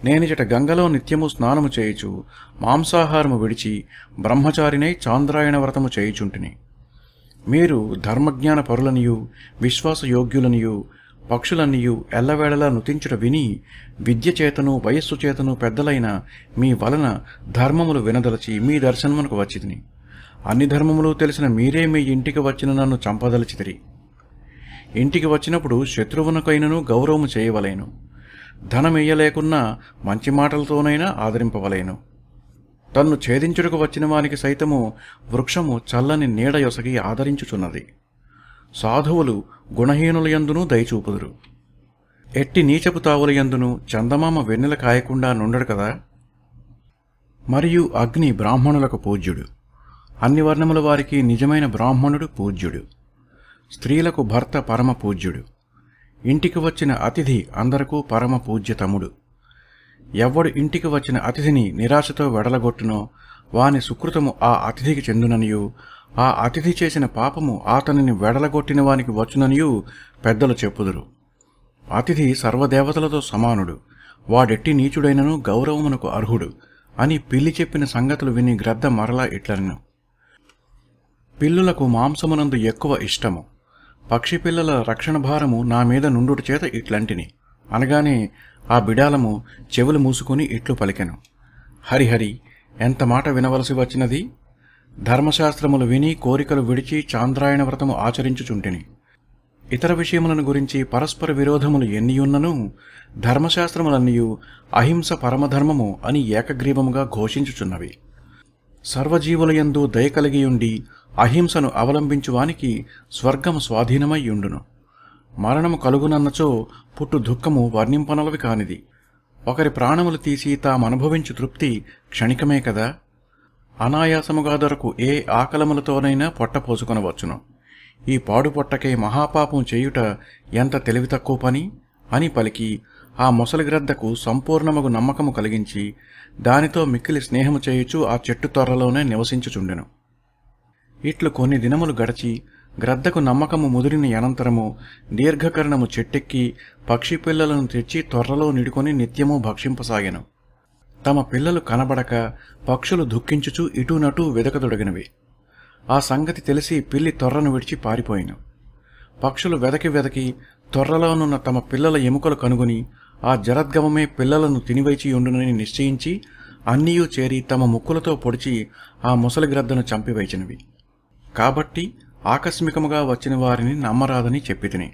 నేనిచట గంగలో నిత్యము స్నానము చేయుచు మాంసాహారము విడిచి బ్రహ్మచారినై చాంద్రాయణ వ్రతము చేయుచుంటిని. మీరు ధర్మజ్ఞాన పరులనియు విశ్వాసయోగ్యులనియు పక్షులనియు ఎల్లవేళలా నుతించుట విని విద్య చేతను వయస్సు చేతను పెద్దలైన మీ వలన ధర్మములు వినదలచి మీ దర్శనమునకు వచ్చితిని. అన్ని ధర్మములు తెలిసిన మీరే మీ ఇంటికి వచ్చిన నన్ను చంపదలిచితిరి. ఇంటికి వచ్చినప్పుడు శత్రువునకైనను గౌరవము చేయవలేను. ధనమియ్యలేకున్నా మంచి మాటలతోనైనా ఆదరింపవలేను. తన్ను ఛేదించుటకు వచ్చిన వానికి సైతము వృక్షము చల్లని నీడ యొసగి ఆదరించుచున్నది. సాధువులు గుణహీనులయందునూ దయచూపుదురు. ఎట్టి నీచపు తావులయందును చందమామ వెన్నెల కాయకుండా నుండడు కదా? మరియు అగ్ని బ్రాహ్మణులకు పూజ్యుడు. అన్ని వర్ణముల వారికి నిజమైన బ్రాహ్మణుడు పూజ్యుడు. స్త్రీలకు భర్త పరమ పూజ్యుడు. ఇంటికి వచ్చిన అతిథి అందరకు పరమ పూజ్యతముడు ఎవ్వడు ఇంటికి వచ్చిన అతిథిని నిరాశతో వెడలగొట్టునో వాని సుకృతము ఆ అతిథికి చెందుననియు ఆ అతిథి చేసిన పాపము అతనిని వెడలగొట్టిన వానికి వచ్చుననియు పెద్దలు చెప్పుదురు. అతిథి సర్వదేవతలతో సమానుడు వాడెట్టి నీచుడైనను గౌరవమునకు అర్హుడు అని పిల్లి చెప్పిన సంగతులు విని గ్రద్ద మరలా ఇట్లను పిల్లులకు మాంసమునందు ఎక్కువ ఇష్టము. పక్షి పిల్లల రక్షణ భారము నా మీద నుండుట చేత ఇట్లంటిని. అనగానే ఆ బిడాలము చెవులు మూసుకుని ఇట్లు పలికెను. హరిహరి ఎంత మాట వినవలసి వచ్చినది? ధర్మశాస్త్రములు విని కోరికలు విడిచి చాంద్రాయణ వ్రతము ఆచరించుచుంటిని. ఇతర విషయములను గురించి పరస్పర విరోధములు ఎన్నియున్నను? ధర్మశాస్త్రములన్నయూ అహింస పరమధర్మము అని ఏకగ్రీవముగా ఘోషించుచున్నవి. సర్వజీవులయందు దయ కలిగియుండి అహింసను అవలంబించువానికి స్వర్గము స్వాధీనమయ్యుండును మరణము కలుగునన్నచో పుట్టు దుఃఖము వర్ణింపనలవి కానిది. ఒకరి ప్రాణములు తీసి తామనుభవించు తృప్తి క్షణికమే కదా? అనాయాసముగా దొరకు ఏ ఆకలములతోనైనా పొట్టపోసుకొనవచ్చును ఈ పాడుపొట్టకే మహాపాపం చేయుట ఎంత తెలివి తక్కువ పని? అని పలికి ఆ మొసలి గ్రద్దకు సంపూర్ణమగు నమ్మకము కలిగించి దానితో మిక్కిలి స్నేహము చేయుచు ఆ చెట్టు త్వరలోనే నివసించుచుండెను. ఇట్లు కొన్ని దినములు గడచి గ్రద్దకు నమ్మకము ముదిరిన అనంతరము దీర్ఘకరణము చెట్టెక్కి పక్షి పిల్లలను తెచ్చి త్వరలో నిడుకొని నిత్యము భక్షింపసాగెను. తమ పిల్లలు కనబడక పక్షులు దుఃఖించుచు ఇటునటు వెదకదొడగినవి. ఆ సంగతి తెలిసి పిల్లి తొర్రను విడిచి పారిపోయిను. పక్షులు వెదకి వెదకి తొర్రలోనున్న తమ పిల్లల ఎముకలు కనుగొని ఆ జరద్గమమే పిల్లలను తినివైచి ఉండునని నిశ్చయించి అన్నీయూ చేరి తమ ముక్కులతో పొడిచి ఆ ముసలి గ్రద్దను చంపివైచినవి. కాబట్టి ఆకస్మికముగా వచ్చిన వారిని నమ్మరాదని చెప్పితిని.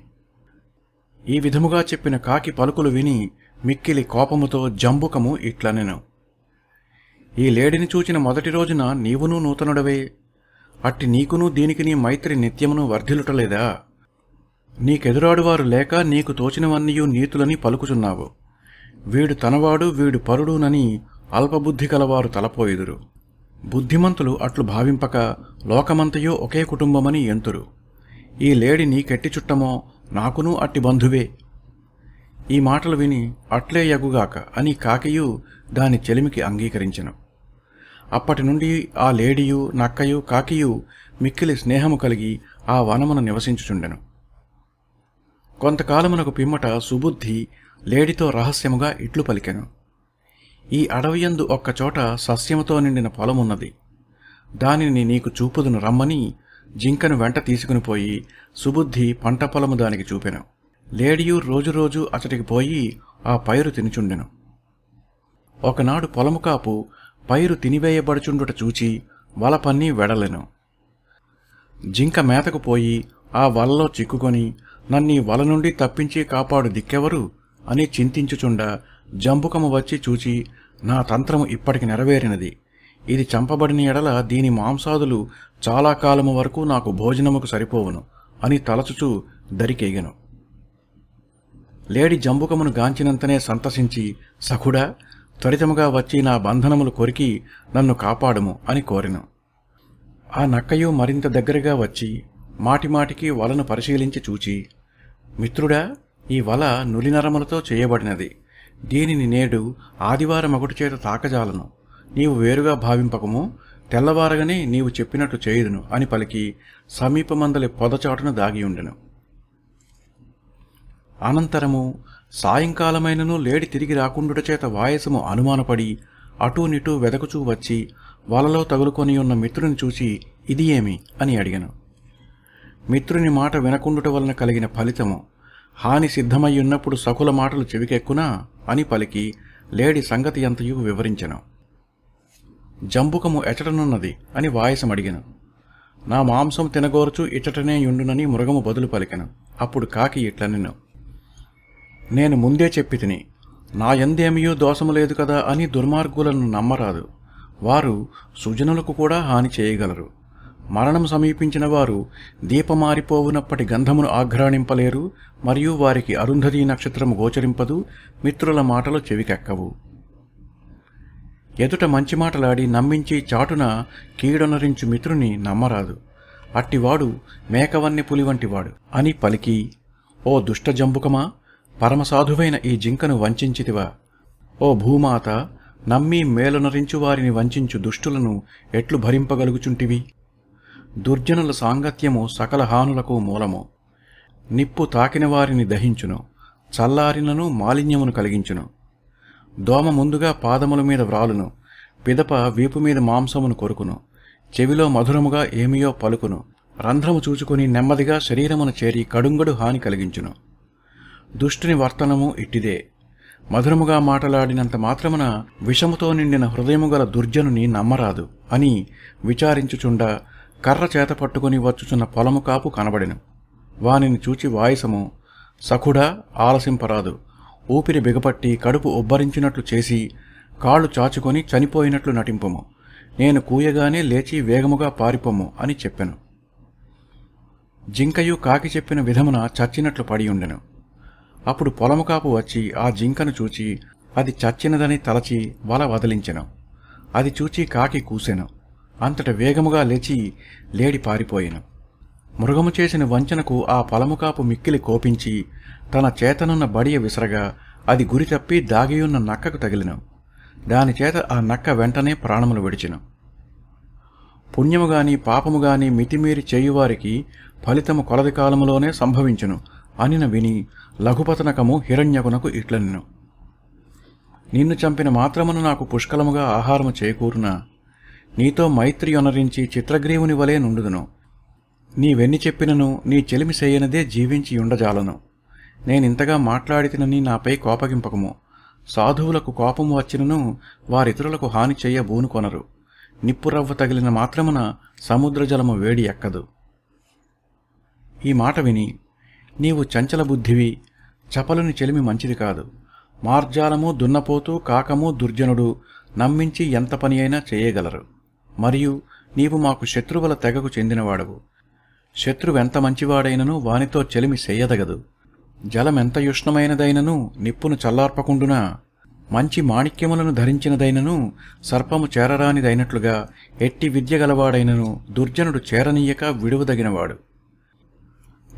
ఈ విధముగా చెప్పిన కాకి పలుకులు విని మిక్కిలి కోపముతో జంబుకము ఇట్లనెను. ఈ లేడిని చూచిన మొదటి రోజున నీవునూ నూతనుడవే. అట్టి నీకునూ దీనికి నీ మైత్రి నిత్యమును వర్ధిలుటలేదా నీకెదురాడువారు లేక నీకు తోచినవన్నీయు నీతులని పలుకుచున్నావు. వీడు తనవాడు వీడు పరుడునని అల్పబుద్ధి కలవారు తలపోయిదురు బుద్ధిమంతులు అట్లు భావింపక లోకమంతయో ఒకే కుటుంబమని ఎంతురు. ఈ లేడి నీకెట్టి చుట్టమో నాకునూ అట్టి బంధువే. ఈ మాటలు విని అట్లే యగుగాక అని కాకియు దాని చెలిమికి అంగీకరించెను. అప్పటి నుండి ఆ లేడియు నక్కయు కాకియు మిక్కిలి స్నేహము కలిగి ఆ వనమును నివసించుచుండెను. కొంతకాలమునకు పిమ్మట సుబుద్ధి లేడితో రహస్యముగా ఇట్లు పలికెను. ఈ అడవియందు ఒక్కచోట సస్యముతో నిండిన పొలమున్నది. దానిని నీకు చూపుదును రమ్మని జింకను వెంట తీసుకుని పోయి సుబుద్ధి పంట పొలము దానికి చూపెను. లేడియు రోజురోజు అతడికి పోయి ఆ పైరు తినుచుండెను. ఒకనాడు పొలము కాపు పైరు తినివేయబడుచుండుట చూచి వలపన్ని వెడలెను. జింక మేతకు పోయి ఆ వలలో చిక్కుకొని నన్నీ వల నుండి తప్పించి కాపాడు దిక్కెవరు అని చింతించుచుండ జంబుకము వచ్చి చూచి నా తంత్రము ఇప్పటికి నెరవేరినది. ఇది చంపబడిన ఎడల దీని మాంసాదులు చాలా కాలము వరకు నాకు భోజనముకు సరిపోవును అని తలచుచూ దరికెగెను. లేడి జంబుకమును గాంచినంతనే సంతసించి సఖుడా త్వరితముగా వచ్చి నా బంధనములు కొరికి నన్ను కాపాడుము అని కోరెను. ఆ నక్కయు మరింత దగ్గరగా వచ్చి మాటిమాటికి వలను పరిశీలించి చూచి మిత్రుడా ఈ వల నులినరములతో చేయబడినది. దీనిని నేడు ఆదివారం ఒకటి చేత తాకజాలను. నీవు వేరుగా భావింపకము తెల్లవారగానే నీవు చెప్పినట్లు చేయుదును అని పలికి సమీపమందలి పొదచాటును దాగియుండెను. అనంతరము సాయంకాలమైనను లేడి తిరిగి రాకుండుట చేత వాయసము అనుమానపడి అటూనిటూ వెదకుచూ వచ్చి వలలో తగులుకొని ఉన్న మిత్రుని చూసి ఇది ఏమి? అని అడిగాను. మిత్రుని మాట వినకుండుట వలన కలిగిన ఫలితము. హాని సిద్ధమయ్యున్నప్పుడు సకుల మాటలు చెవికెక్కునా అని పలికి లేడి సంగతి ఎంతయు వివరించెను. జంబుకము ఎచటనున్నది అని వాయసం నా మాంసం తినగోరుచు ఇచ్చటనే యుండునని మృగము బదులు పలికెను. అప్పుడు కాకి ఇట్లనెను నేను ముందే చెప్పి తిని నా ఎందేమియో దోషము లేదు కదా అని దుర్మార్గులను నమ్మరాదు. వారు సుజనులకు కూడా హాని చేయగలరు. మరణం సమీపించిన వారు దీపమారిపోవునప్పటి గంధమును ఆఘ్రాణింపలేరు మరియు వారికి అరుంధతి నక్షత్రము గోచరింపదు మిత్రుల మాటలు చెవికెక్కవు. ఎదుట మంచి మాటలాడి నమ్మించి చాటున కీడొనరించు మిత్రుని నమ్మరాదు. అట్టివాడు మేకవన్ని పులి వంటివాడు అని పలికి ఓ దుష్ట జంబుకమా పరమసాధువైన ఈ జింకను వంచితివా ఓ భూమాత నమ్మి మేలునరించు వారిని వంచించు దుష్టులను ఎట్లు భరింపగలుగుచుంటివి? దుర్జనుల సాంగత్యము సకల హానులకు మూలము. నిప్పు తాకిన వారిని దహించును చల్లారినను మాలిన్యమును కలిగించును. దోమ ముందుగా పాదముల మీద వ్రాలును పిదప వీపు మీద మాంసమును కొరుకును. చెవిలో మధురముగా ఏమియో పలుకును రంధ్రము చూచుకొని నెమ్మదిగా శరీరమును చేరి కడుంగడు హాని కలిగించును. దుష్టుని వర్తనము ఇట్టిదే. మధురముగా మాటలాడినంత మాత్రమున విషముతో నిండిన హృదయము గల దుర్జనుని నమ్మరాదు అని విచారించుచుండ కర్ర చేత పట్టుకుని వచ్చుచున్న పొలము కాపు కనబడెను. వానిని చూచి వాయసము సఖుడా ఆలసింపరాదు. ఊపిరి బిగపట్టి కడుపు ఉబ్బరించినట్లు చేసి కాళ్ళు చాచుకొని చనిపోయినట్లు నటింపము. నేను కూయగానే లేచి వేగముగా పారిపోము అని చెప్పెను. జింకయు కాకి చెప్పిన విధమున చచ్చినట్లు పడి ఉండెను. అప్పుడు పొలము కాపు వచ్చి ఆ జింకను చూచి అది చచ్చినదని తలచి వల వదిలించెను. అది చూచి కాకి కూసెను. అంతట వేగముగా లేచి లేడి పారిపోయెను. మృగము చేసిన వంచనకు ఆ పలముకాపు మిక్కిలి కోపించి తన చేతనున్న బడియ విసరగా అది గురి తప్పి దాగియున్న నక్కకు తగిలిన. దానిచేత ఆ నక్క వెంటనే ప్రాణములు విడిచెను. పుణ్యము గాని పాపము గాని మితిమీరి చేయువారికి ఫలితము కొలది కాలములోనే సంభవించును అనిన విని లఘుపతనకము హిరణ్యకునకు ఇట్లనెను. నిన్ను చంపిన మాత్రమును నాకు పుష్కలముగా ఆహారము చేకూరునా? నీతో మైత్రి యొనరించి చిత్రగ్రీవుని వలె నుండుదును. నీవెన్ని చెప్పినను నీ చెలిమి సేయనదే జీవించి ఉండజాలను. నేనింతగా మాట్లాడితినని నాపై కోపగింపకము. సాధువులకు కోపము వచ్చినను వారితరులకు హాని చెయ్య బూనుకొనరు నిప్పురవ్వ తగిలిన మాత్రమున సముద్రజలము వేడి ఎక్కదు. ఈ మాట విని నీవు చంచల బుద్ధివి చపలుని చెలిమి మంచిది కాదు. మార్జాలము దున్నపోతూ కాకము దుర్జనుడు నమ్మించి ఎంత పని అయినా చేయగలరు. మరియు నీవు మాకు శత్రువుల తెగకు చెందినవాడవు. శత్రువెంత మంచివాడైనను వానితో చెలిమి చెయ్యదగదు జలమెంత యుష్ణమైనదైనను నిప్పును చల్లార్పకుండునా? మంచి మాణిక్యములను ధరించినదైనను సర్పము చేరరానిదైనట్లుగా ఎట్టి విద్య గలవాడైనను దుర్జనుడు చేరనీయక విడువదగినవాడు.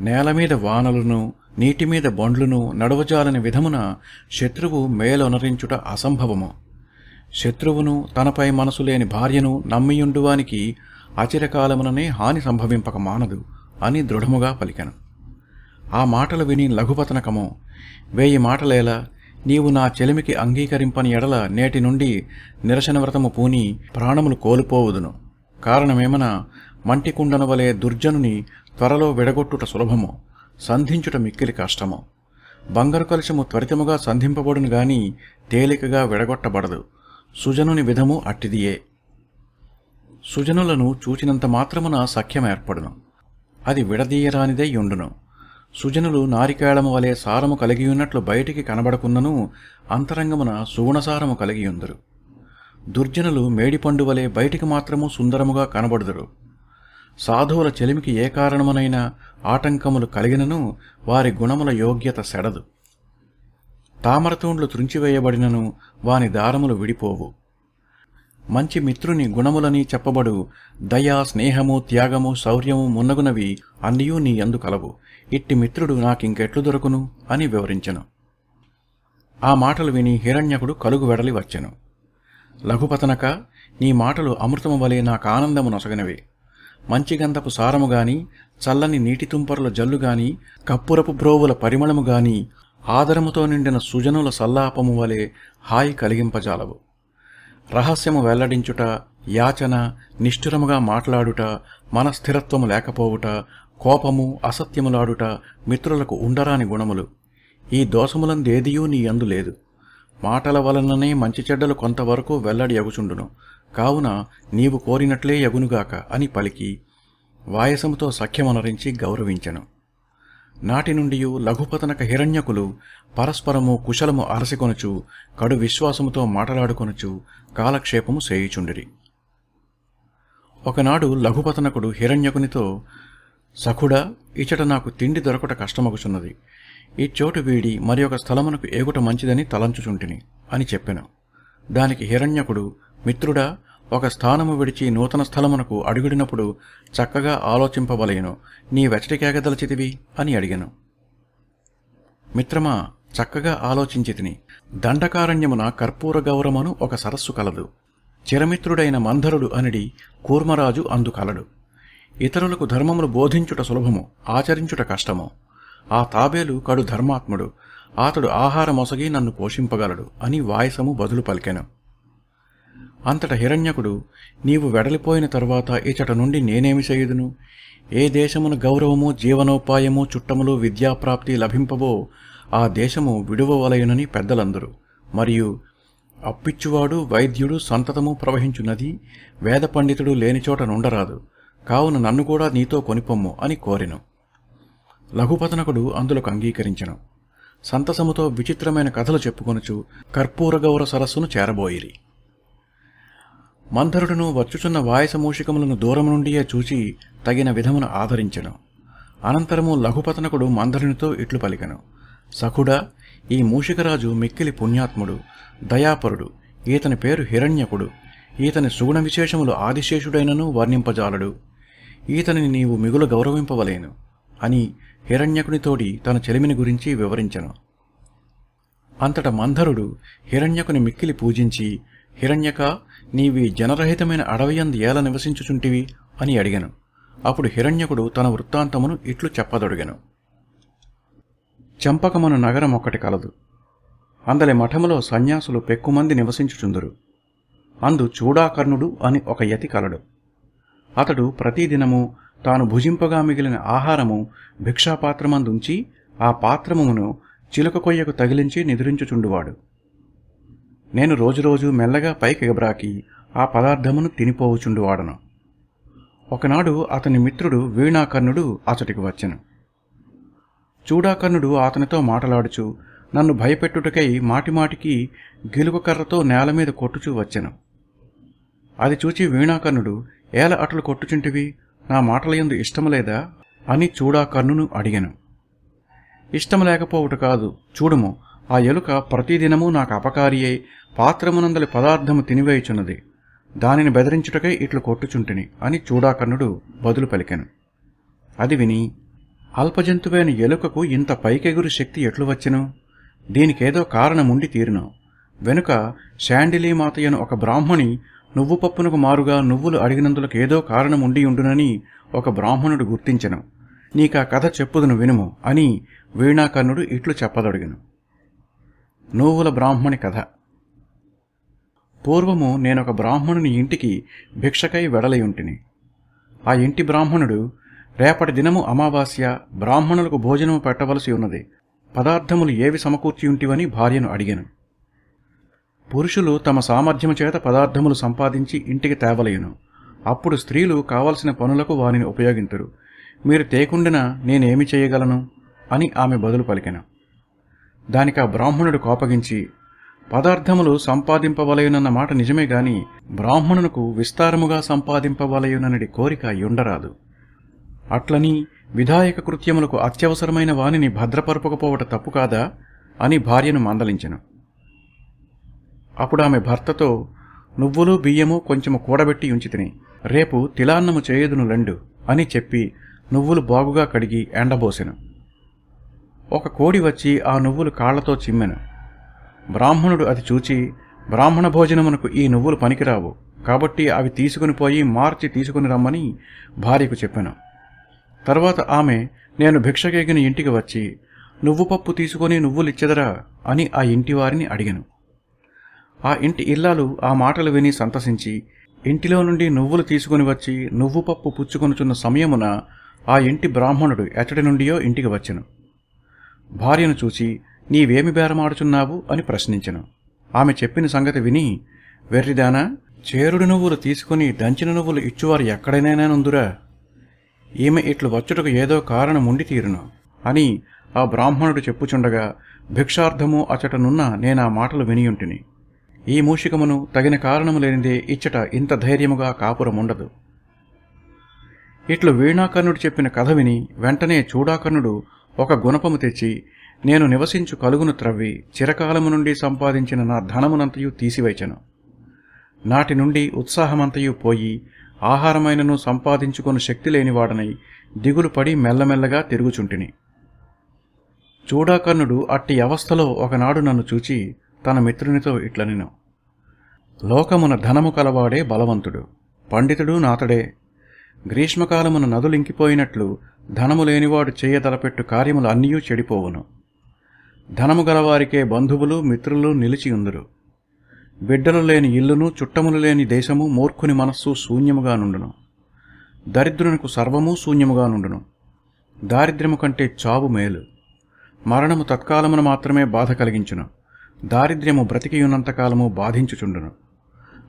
నేల మీద నీటిమీద నీటి మీద నడవజాలని విధమున శత్రువు మేలొనరించుట అసంభవము. శత్రువును తనపై మనసు లేని భార్యను నమ్మియుండువానికి అచిరకాలముననే హాని సంభవింపక మానదు అని దృఢముగా పలికెను. ఆ మాటలు విని లఘుపతనకము వేయి మాటలేలా నీవు నా చెలిమికి అంగీకరింపని ఎడల నేటి నుండి నిరసన వ్రతము పూని ప్రాణములు కోల్పోవుదును. కారణమేమన మంటికుండను వలె దుర్జనుని త్వరలో విడగొట్టుట సులభము సంధించుట మిక్కిలి కష్టము. బంగారు కలుషము త్వరితముగా సంధింపబడును గాని తేలికగా విడగొట్టబడదు. సుజనుని విధము అట్టిదియే. సుజనులను చూచినంత మాత్రమున సఖ్యం ఏర్పడును. అది విడదీయరానిదే యుండును. సుజనులు నారికేళము వలె సారము కలిగియున్నట్లు బయటికి కనబడకున్నను అంతరంగమున సుగుణసారము కలిగియుందరు. దుర్జనులు మేడిపండు వలె బయటికి మాత్రము సుందరముగా కనబడుదురు. సాధువుల చెలిమికి ఏ కారణమునైనా ఆటంకములు కలిగినను వారి గుణముల యోగ్యత సెడదు. తామరతూండ్లు త్రుంచివేయబడినను వాని దారములు విడిపోవు. మంచి మిత్రుని గుణములని చెప్పబడు దయ స్నేహము త్యాగము శౌర్యము మున్నగునవి అన్నియూ నీ అందు కలవు. ఇట్టి మిత్రుడు నాకింకెట్లు దొరకును? అని వివరించెను. ఆ మాటలు విని హిరణ్యకుడు కలుగు వెడలి వచ్చెను. లఘుపతనక నీ మాటలు అమృతము వలె నాకానందము నొసగనివి. మంచి గంధపు సారము గాని చల్లని నీటి తుంపరుల జల్లు గాని కప్పురపు బ్రోవుల పరిమళము గాని ఆదరముతో నిండిన సుజనుల సల్లాపము వలె హాయి కలిగింపజాలవు. రహస్యము వెల్లడించుట యాచన నిష్ఠురముగా మాట్లాడుట మనస్థిరత్వము లేకపోవుట కోపము అసత్యములాడుట మిత్రులకు ఉండరాని గుణములు. ఈ దోషములందేదియూ నీ అందు లేదు. మాటల వలననే మంచి చెడ్డలు కొంతవరకు వెల్లడి ఎగుచుండును. కావున నీవు కోరినట్లే యగునుగాక అని పలికి వాయసముతో సఖ్యమనరించి గౌరవించను. నాటి నుండి లఘుపతనక హిరణ్యకులు పరస్పరము కుశలము అరసికొనుచు కడు విశ్వాసముతో మాటలాడుకొనుచు కాలక్షేపము చేయుచుండిరి. ఒకనాడు లఘుపతనకుడు హిరణ్యకునితో సఖుడా ఇచట నాకు తిండి దొరకట కష్టమగుచున్నది. ఈ చోటు వీడి మరి ఒక స్థలమునకు ఏగుట మంచిదని తలంచుచుంటిని అని చెప్పెను. దానికి హిరణ్యకుడు మిత్రుడా ఒక స్థానము విడిచి నూతన స్థలమునకు అడుగుడినప్పుడు చక్కగా ఆలోచింపవలయను నీ వెచటికేగదలచితివి అని అడిగాను. మిత్రమా చక్కగా ఆలోచించితిని. దండకారణ్యమున కర్పూర గౌరమను ఒక సరస్సు కలదు. చిరమిత్రుడైన మంధరుడు అనిడి కూర్మరాజు అందుకలడు ఇతరులకు ధర్మములు బోధించుట సులభము ఆచరించుట కష్టము. ఆ తాబేలు కడు ధర్మాత్ముడు. అతడు ఆహారమొసగి నన్ను పోషింపగలడు అని వాయసము బదులు పలికెను. అంతట హిరణ్యకుడు నీవు వెడలిపోయిన తరువాత ఇచట నుండి నేనేమి చేయుదును? ఏ దేశమున గౌరవము జీవనోపాయము చుట్టములు విద్యాప్రాప్తి లభింపవో ఆ దేశము విడువవలయునని పెద్దలందరూ. మరియు అప్పిచ్చువాడు వైద్యుడు సంతతము ప్రవహించున్నది వేద పండితుడు లేనిచోట నుండరాదు. కావున నన్ను కూడా నీతో కొనిపొమ్ము అని కోరెను. లఘుపతనకుడు అందులకు అంగీకరించెను. సంతసముతో విచిత్రమైన కథలు చెప్పుకొనుచు కర్పూరగౌర సరస్సును చేరబోయిరి. మంధరుడును వచ్చుచున్న వాయసమూషికములను దూరం నుండియే చూచి తగిన విధమున ఆదరించెను. అనంతరము లఘుపతనకుడు మంధరునితో ఇట్లు పలికెను. సఖుడా ఈ మూషికరాజు మిక్కిలి పుణ్యాత్ముడు దయాపరుడు ఈతని పేరు హిరణ్యకుడు ఈతని సుగుణ విశేషములు ఆదిశేషుడైనను వర్ణింపజాలడు. ఈతని నీవు మిగులు గౌరవింపవలేను అని హిరణ్యకునితోడి తన చెలిమిని గురించి వివరించను. అంతట మంధరుడు హిరణ్యకుని మిక్కిలి పూజించి హిరణ్యక నీవి జనరహితమైన అడవియందు ఏల నివసించుచుంటివి? అని అడిగాను. అప్పుడు హిరణ్యకుడు తన వృత్తాంతమును ఇట్లు చెప్పదొడిగాను. చంపకమను నగరం ఒక్కటి కలదు. అందలి మఠములో సన్యాసులు పెక్కుమంది నివసించుచుందురు. అందు చూడాకర్ణుడు అని ఒక యతి కలడు. అతడు ప్రతిదినము తాను భుజింపగా మిగిలిన ఆహారము భిక్షాపాత్రమందుంచి ఆ పాత్రమును చిలుక కొయ్యకు తగిలించి నిద్రించుచుండువాడు. నేను రోజురోజు మెల్లగా పైకి ఎగబ్రాకి ఆ పదార్థమును తినిపోవుచుండువాడను. ఒకనాడు అతని మిత్రుడు వీణాకర్ణుడు అతడికి వచ్చెను. చూడాకర్ణుడు అతనితో మాటలాడుచు నన్ను భయపెట్టుటకై మాటిమాటికి గిలుక కర్రతో నేల మీద కొట్టుచూ వచ్చెను. అది చూచి వీణాకర్ణుడు ఏల అట్లు కొట్టుచుంటివి? నా మాటలయందు ఇష్టం లేదా అని చూడాకర్ణును అడిగాను. ఇష్టం లేకపోవుట కాదు చూడము. ఆ ఎలుక ప్రతిదినము నాకు అపకారి అయి పాత్రమునందలి పదార్థము తినివేయుచున్నది. దానిని బెదిరించుటకై ఇట్లు కొట్టుచుంటిని అని చూడాకర్ణుడు బదులు పలికెను. అది విని అల్పజంతువైన ఎలుకకు ఇంత పైకెగురు శక్తి ఎట్లు వచ్చెను? దీనికేదో కారణముండి తీరును. వెనుక శాండిలీమాతయ్యను ఒక బ్రాహ్మణి నువ్వు పప్పునకు మారుగా నువ్వులు అడిగినందులకు ఏదో కారణముండి ఉండునని ఒక బ్రాహ్మణుడు గుర్తించెను. నీకా కథ చెప్పుదును వినుము అని వీణాకర్ణుడు ఇట్లు చెప్పదొడిగను. నువ్వుల బ్రాహ్మణి కథ. పూర్వము నేనొక బ్రాహ్మణుని ఇంటికి భిక్షకై వెడలయుంటిని. ఆ ఇంటి బ్రాహ్మణుడు రేపటి దినము అమావాస్య బ్రాహ్మణులకు భోజనము పెట్టవలసి ఉన్నది. పదార్థములు ఏవి సమకూర్చియుంటివని భార్యను అడిగాను. పురుషులు తమ సామర్థ్యము చేత పదార్థములు సంపాదించి ఇంటికి తేవలయును. అప్పుడు స్త్రీలు కావలసిన పనులకు వారిని ఉపయోగింతురు. మీరు తేకుండిన నేనేమి చేయగలను? అని ఆమె బదులు పలికెను. దానికా బ్రాహ్మణుడు కోపగించి పదార్థములు సంపాదింపవలయునన్న మాట నిజమే గాని బ్రాహ్మణునకు విస్తారముగా సంపాదింపవలయుననడి కోరిక ఉండరాదు అట్లని విధాయక కృత్యములకు అత్యవసరమైన వానిని భద్రపరపకపోవట తప్పు కాదా? అని భార్యను మందలించెను. అప్పుడు ఆమె భర్తతో నువ్వులు బియ్యము కొంచెము కూడబెట్టి ఉంచితిని రేపు తిలాన్నము చేయదును లండు అని చెప్పి నువ్వులు బాగుగా కడిగి ఎండబోసెను. ఒక కోడి వచ్చి ఆ నువ్వులు కాళ్ళతో చిమ్మెను. బ్రాహ్మణుడు అది చూచి బ్రాహ్మణ భోజనమునకు ఈ నువ్వులు పనికిరావు. కాబట్టి అవి తీసుకుని పోయి మార్చి తీసుకుని రమ్మని భార్యకు చెప్పాను. తర్వాత ఆమె నేను భిక్షకేగిన ఇంటికి వచ్చి నువ్వు పప్పు తీసుకొని నువ్వులిచ్చెదరా? అని ఆ ఇంటి వారిని అడిగాను. ఆ ఇంటి ఇల్లాలు ఆ మాటలు విని సంతసించి ఇంటిలో నుండి నువ్వులు తీసుకుని వచ్చి నువ్వు పప్పు పుచ్చుకొనుచున్న సమయమున ఆ ఇంటి బ్రాహ్మణుడు ఎచ్చటి నుండియో ఇంటికి వచ్చెను. భార్యను చూసి నీవేమి బేరమాడుచున్నావు? అని ప్రశ్నించెను. ఆమె చెప్పిన సంగతి విని వెర్రిదానా చేరుడు నువ్వులు తీసుకుని దంచిన నువ్వులు ఇచ్చువారు ఎక్కడైనా నుందురా? ఈమె ఇట్లు వచ్చుటకు ఏదో కారణం ఉండి తీరును అని ఆ బ్రాహ్మణుడు చెప్పుచుండగా భిక్షార్థము అచటనున్న నేనా మాటలు వినియుంటిని. ఈ మూషికమును తగిన కారణము లేనిదే ఇచ్చట ఇంత ధైర్యముగా కాపురముండదు. ఇట్లు వీణాకర్ణుడు చెప్పిన కథ విని వెంటనే చూడాకర్ణుడు ఒక గుణపము తెచ్చి నేను నివసించు కలుగును త్రవ్వి చిరకాలము నుండి సంపాదించిన నా ధనమునంతయు తీసివేచెను. నాటి నుండి ఉత్సాహమంతయు పోయి ఆహారమైనను సంపాదించుకొను శక్తి లేనివాడనై దిగులు పడి మెల్లమెల్లగా తిరుగుచుంటిని. చూడాకర్ణుడు అట్టి అవస్థలో ఒకనాడు నన్ను చూచి తన మిత్రునితో ఇట్లనెను. లోకమున ధనము కలవాడే బలవంతుడు పండితుడు నాతడే. గ్రీష్మకాలమున నదులింకిపోయినట్లు ధనము లేనివాడు చేయదలపెట్టు కార్యములు అన్నీయూ చెడిపోవును. ధనము గలవారికే బంధువులు మిత్రులు నిలిచియుందురు బిడ్డలు లేని ఇల్లును చుట్టములు లేని దేశము మూర్ఖుని మనస్సు శూన్యముగా నుండును. దరిద్రునికి సర్వము శూన్యముగా నుండును. దారిద్ర్యము కంటే చావు మేలు. మరణము తత్కాలమున మాత్రమే బాధ కలిగించును. దారిద్ర్యము బ్రతికియున్నంతకాలము బాధించుచుండును.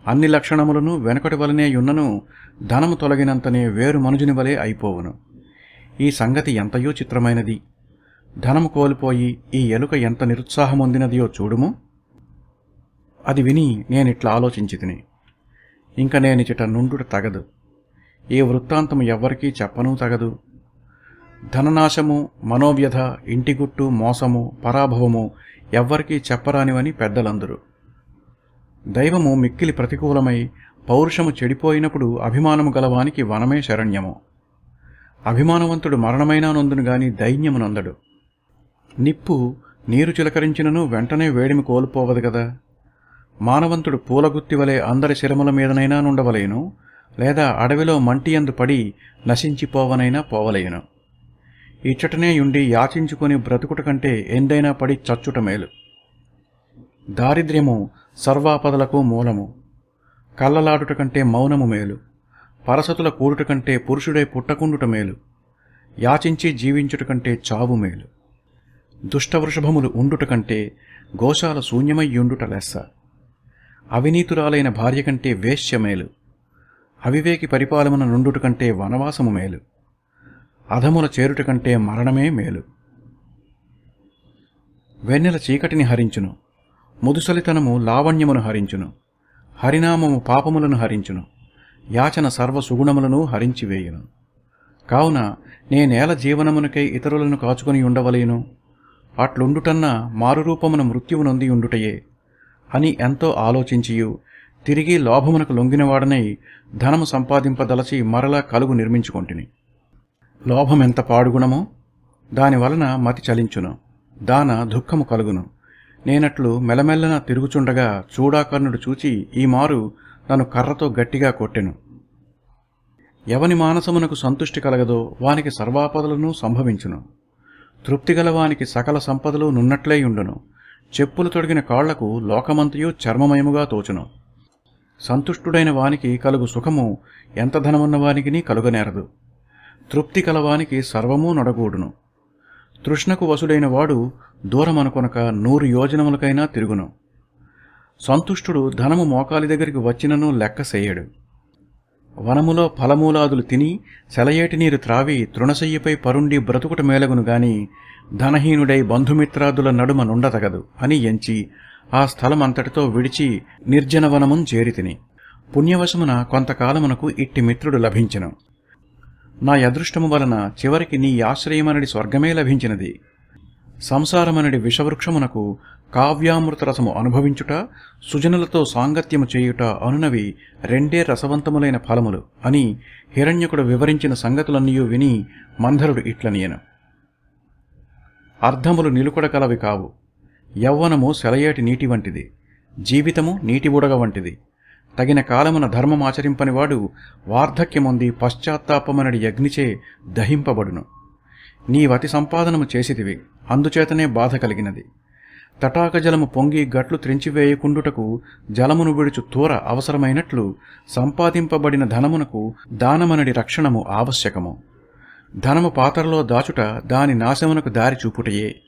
అన్ని లక్షణములను వెనకటి వలనే యున్నను ధనము తొలగినంతనే వేరు మనుజుని వలె అయిపోవును. ఈ సంగతి ఎంతయో చిత్రమైనది. ధనము కోల్పోయి ఈ ఎలుక ఎంత నిరుత్సాహమొందినదియో చూడుము. అది విని నేనిట్లా ఆలోచించి తిని ఇంక నేనిచట నుండుట తగదు. ఈ వృత్తాంతము ఎవ్వరికీ చెప్పనూ తగదు. ధననాశము మనోవ్యధ ఇంటిగుట్టు మోసము పరాభవము ఎవ్వరికీ చెప్పరానివని పెద్దలందరూ. దైవము మిక్కిలి ప్రతికూలమై పౌరుషము చెడిపోయినప్పుడు అభిమానము గలవానికి వనమే శరణ్యము. అభిమానవంతుడు మరణమైనా నొందును గాని దైన్యము నొందడు. నిప్పు నీరు చిలకరించినను వెంటనే వేడిమి కోల్పోవదు కదా మానవంతుడు పూలగుత్తి వలె అందరి శిరముల మీదనైనా నుండవలేను లేదా అడవిలో మంటియందు పడి నశించిపోవనైనా పోవలేను. ఇచ్చటనే యుండి యాచించుకొని బ్రతుకుట కంటే ఎందైనా పడి చచ్చుట మేలు. దారిద్ర్యము సర్వాపదలకు మూలము. కళ్ళలాడుట కంటే మౌనము మేలు. పరసతుల కూడుట కంటే పురుషుడై పుట్టకుండుట మేలు. యాచించి జీవించుట కంటే చావు మేలు. దుష్టవృషభములు ఉండుట కంటే గోశాల శూన్యమయ్యుండుట లెస్స. అవినీతురాలైన భార్య కంటే వేశ్య మేలు. అవివేకి పరిపాలన నుండుట కంటే వనవాసము మేలు. అధముల చేరుట కంటే మరణమే మేలు. వెన్నెల చీకటిని హరించును. ముదుసలితనము లావణ్యమును హరించును. హరినామము పాపములను హరించును. యాచన సర్వ సుగుణములను హరించివేయును. కావున నేనేల జీవనమునకై ఇతరులను కాచుకొని ఉండవలేను. అట్లుండుటన్న మారురూపమున మృత్యువు నొంది ఉండుటయే. అని ఎంతో ఆలోచించియు తిరిగి లోభమునకు లొంగినవాడనై ధనము సంపాదింపదలచి మరలా కలుగు నిర్మించుకొంటిని. లోభమెంత పాడుగుణమో? దానివలన మతి చలించును దాన దుఃఖము కలుగును. నేనట్లు మెలమెల్లన తిరుగుచుండగా చూడాకర్ణుడు చూచి ఈ మారు తను కర్రతో గట్టిగా కొట్టెను. ఎవని మానసమునకు సంతుష్టి కలగదో వానికి సర్వాపదలను సంభవించును. తృప్తిగలవానికి సకల సంపదలు నున్నట్లేయుండును చెప్పులు తొడిగిన కాళ్ళకు లోకమంతయు చర్మమయముగా తోచును. సంతుష్టుడైన వానికి కలుగు సుఖము ఎంత ధనమున్న వానికిని కలుగనేరదు. తృప్తి కలవానికి సర్వమూ నొడగూడును. తృష్ణకు వసుడైన వాడు దూరమనుకొనక నూరు యోజనములకైనా తిరుగును. సంతుష్టుడు ధనము మోకాలి దగ్గరికి వచ్చినను లెక్కసేయడు వనములో ఫలమూలాదులు తిని సెలయేటి నీరు త్రావి తృణశయ్యపై పరుండి బ్రతుకుట మేలగును గాని ధనహీనుడై బంధుమిత్రాదుల నడుమ నుండతగదు అని ఎంచి ఆ స్థలమంతటితో విడిచి నిర్జనవనమున్ చేరితిని పుణ్యవశమున కొంతకాలమునకు ఇట్టి మిత్రుడు లభించెను. నా అదృష్టము వలన చివరికి నీ ఆశ్రయమనడి స్వర్గమే లభించినది. సంసారమనడి విషవృక్షమునకు కావ్యామృత రసము అనుభవించుట సుజనులతో సాంగత్యము చేయుట అనునవి రెండే రసవంతములైన ఫలములు అని హిరణ్యకుడు వివరించిన సంగతులన్నీయూ విని మంధరుడు ఇట్లనియను. అర్ధములు నిలుకడ కలవి కావు. యవ్వనము సెలయేటి నీటి వంటిది. జీవితము నీటి బుడగ వంటిది. తగిన కాలమున ధర్మమాచరింపనివాడు వార్ధక్యమొంది పశ్చాత్తాపమనడి యజ్ఞిచే దహింపబడును. నీవతి సంపాదనము చేసితివి అందుచేతనే బాధ కలిగినది. తటాక జలము పొంగి గట్లు త్రెంచివేయకుండుటకు జలమును విడుచు తూర అవసరమైనట్లు సంపాదింపబడిన ధనమునకు దానమనడి రక్షణము ఆవశ్యకము. ధనము పాత్రలో దాచుట దాని నాశమునకు దారి చూపుటయే.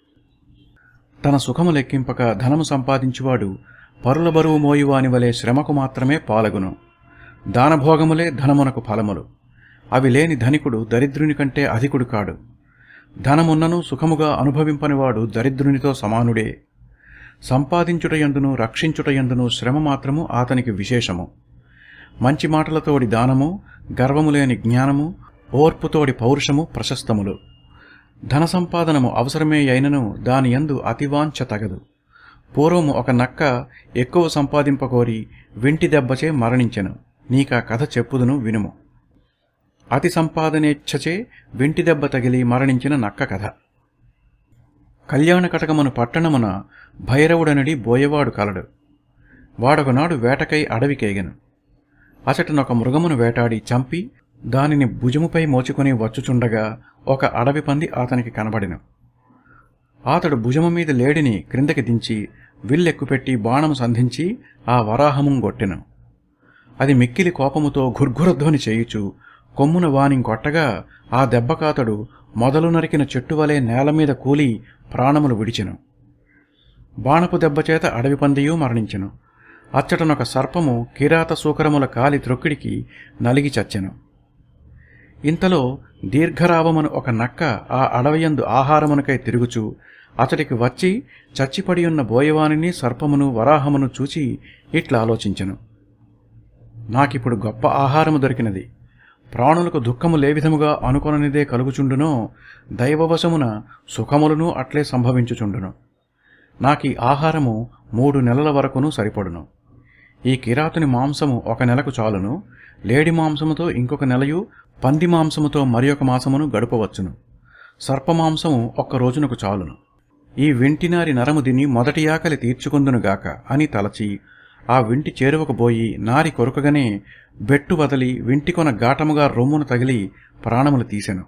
తన సుఖము లెక్కింపక ధనము సంపాదించువాడు పరుల బరువు మోయువాని వలె శ్రమకు మాత్రమే పాలగును. దానభోగములే ధనమునకు ఫలములు. అవి లేని ధనికుడు దరిద్రుని కంటే అధికుడు కాడు. ధనమున్నను సుఖముగా అనుభవింపనివాడు దరిద్రునితో సమానుడే. సంపాదించుటయందును రక్షించుటయందును శ్రమ మాత్రము అతనికి విశేషము. మంచి మాటలతోడి దానము గర్వము లేని జ్ఞానము ఓర్పుతోడి పౌరుషము ప్రశస్తములు. ధన సంపాదనము అవసరమే అయినను దాని యందు అతివాంఛ తగదు. పూర్వము ఒక నక్క ఎక్కువ సంపాదింపకోరి వింటి దెబ్బచే మరణించెను. నీకా కథ చెప్పుదును వినుము. అతి సంపాదనేచ్ఛచే వింటి దెబ్బ తగిలి మరణించిన నక్క కథ. కళ్యాణకటకమును పట్టణమున భైరవుడనడి బోయవాడు కలడు. వాడొకనాడు వేటకై అడవికేగెను అచటనొక మృగమును వేటాడి చంపి దానిని భుజముపై మోచుకొని వచ్చుచుండగా ఒక అడవి పంది అతనికి కనబడెను. అతడు భుజము మీద లేడిని క్రిందకి దించి విల్లెక్కుపెట్టి బాణము సంధించి ఆ వరాహము గొట్టెను. అది మిక్కిలి కోపముతో ఘుర్ఘురధ్వని చేయుచు కొమ్మున వాని కొట్టగా ఆ దెబ్బకాతడు మొదలు నరికిన చెట్టు వలె నేల మీద కూలి ప్రాణములు విడిచెను. బాణపు దెబ్బచేత అడవి పందియు మరణించెను. అచ్చటనొక సర్పము కిరాత సూకరముల కాలి త్రొక్కిడికి నలిగి చచ్చెను. ఇంతలో దీర్ఘరావమను ఒక నక్క ఆ అడవయందు ఆహారమునకై తిరుగుచు అతడికి వచ్చి చచ్చిపడియున్న బోయవానిని సర్పమును వరాహమును చూచి ఇట్లా ఆలోచించెను. నాకిప్పుడు గొప్ప ఆహారము దొరికినది. ప్రాణులకు దుఃఖము లే విధముగా అనుకొననిదే కలుగుచుండునో దైవవశమున సుఖములను అట్లే సంభవించుచుండును. నాకీ ఆహారము మూడు నెలల వరకును సరిపడును. ఈ కిరాతుని మాంసము ఒక నెలకు చాలును లేడి మాంసముతో ఇంకొక నెలయు పంది మాంసముతో మరి ఒక మాసమును గడపవచ్చును. సర్పమాంసము ఒక్క రోజునకు చాలును. ఈ వెంటినారి నరము దిని మొదటి ఆకలి తీర్చుకుందునుగాక అని తలచి ఆ వింటి చేరువకపోయి నారి కొరకగానే బెట్టు వదలి వింటికొన ఘాటముగా రొమ్మును తగిలి ప్రాణములు తీసెను.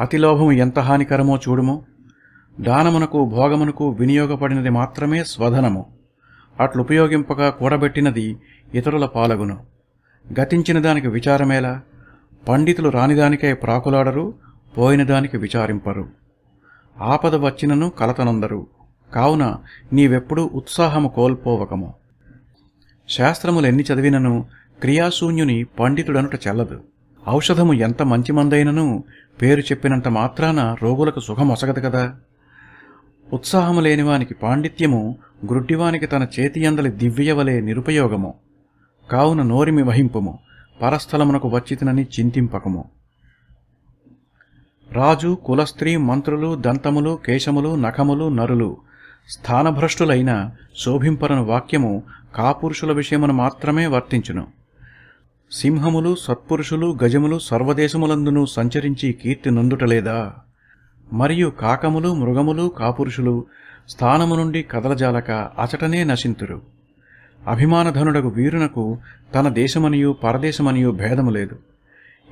అతిలోభము ఎంత హానికరమో చూడుము. దానమునకు భోగమునకు వినియోగపడినది మాత్రమే స్వధనము. అట్లుపయోగింపగా కూడబెట్టినది ఇతరుల పాలగును. గతించిన దానికి విచారమేలా? పండితులు రానిదానికై ప్రాకులాడరు పోయిన దానికి విచారింపరు. ఆపద వచ్చినను కలతనందరు. కావున నీవెప్పుడూ ఉత్సాహము కోల్పోవకము. శాస్త్రములెన్ని చదివినను క్రియాశూన్యుని పండితుడనుట చెల్లదు. ఔషధము ఎంత మంచి మందైనను పేరు చెప్పినంత మాత్రాన రోగులకు సుఖమొసగదు కదా. ఉత్సాహము లేనివానికి పాండిత్యము గ్రుడ్డివానికి తన చేతి అందలి దివ్యవలే నిరుపయోగము. కావున నోరిమి వహింపుము పరస్థలమునకు వచ్చితినని చింతింపకము. రాజు కులస్త్రీ మంత్రులు దంతములు కేశములు నఖములు నరులు స్థానభ్రష్టులైన శోభింపరను వాక్యము కాపురుషుల విషయమును మాత్రమే వర్తించును. సింహములు సత్పురుషులు గజములు సర్వదేశములందును సంచరించి కీర్తి నందుటలేదా? మరియు కాకములు మృగములు కాపురుషులు స్థానము నుండి కదలజాలక అచటనే నశింతురు. అభిమానధనుడగు వీరునకు తన దేశమనియు పరదేశమనియు భేదము లేదు.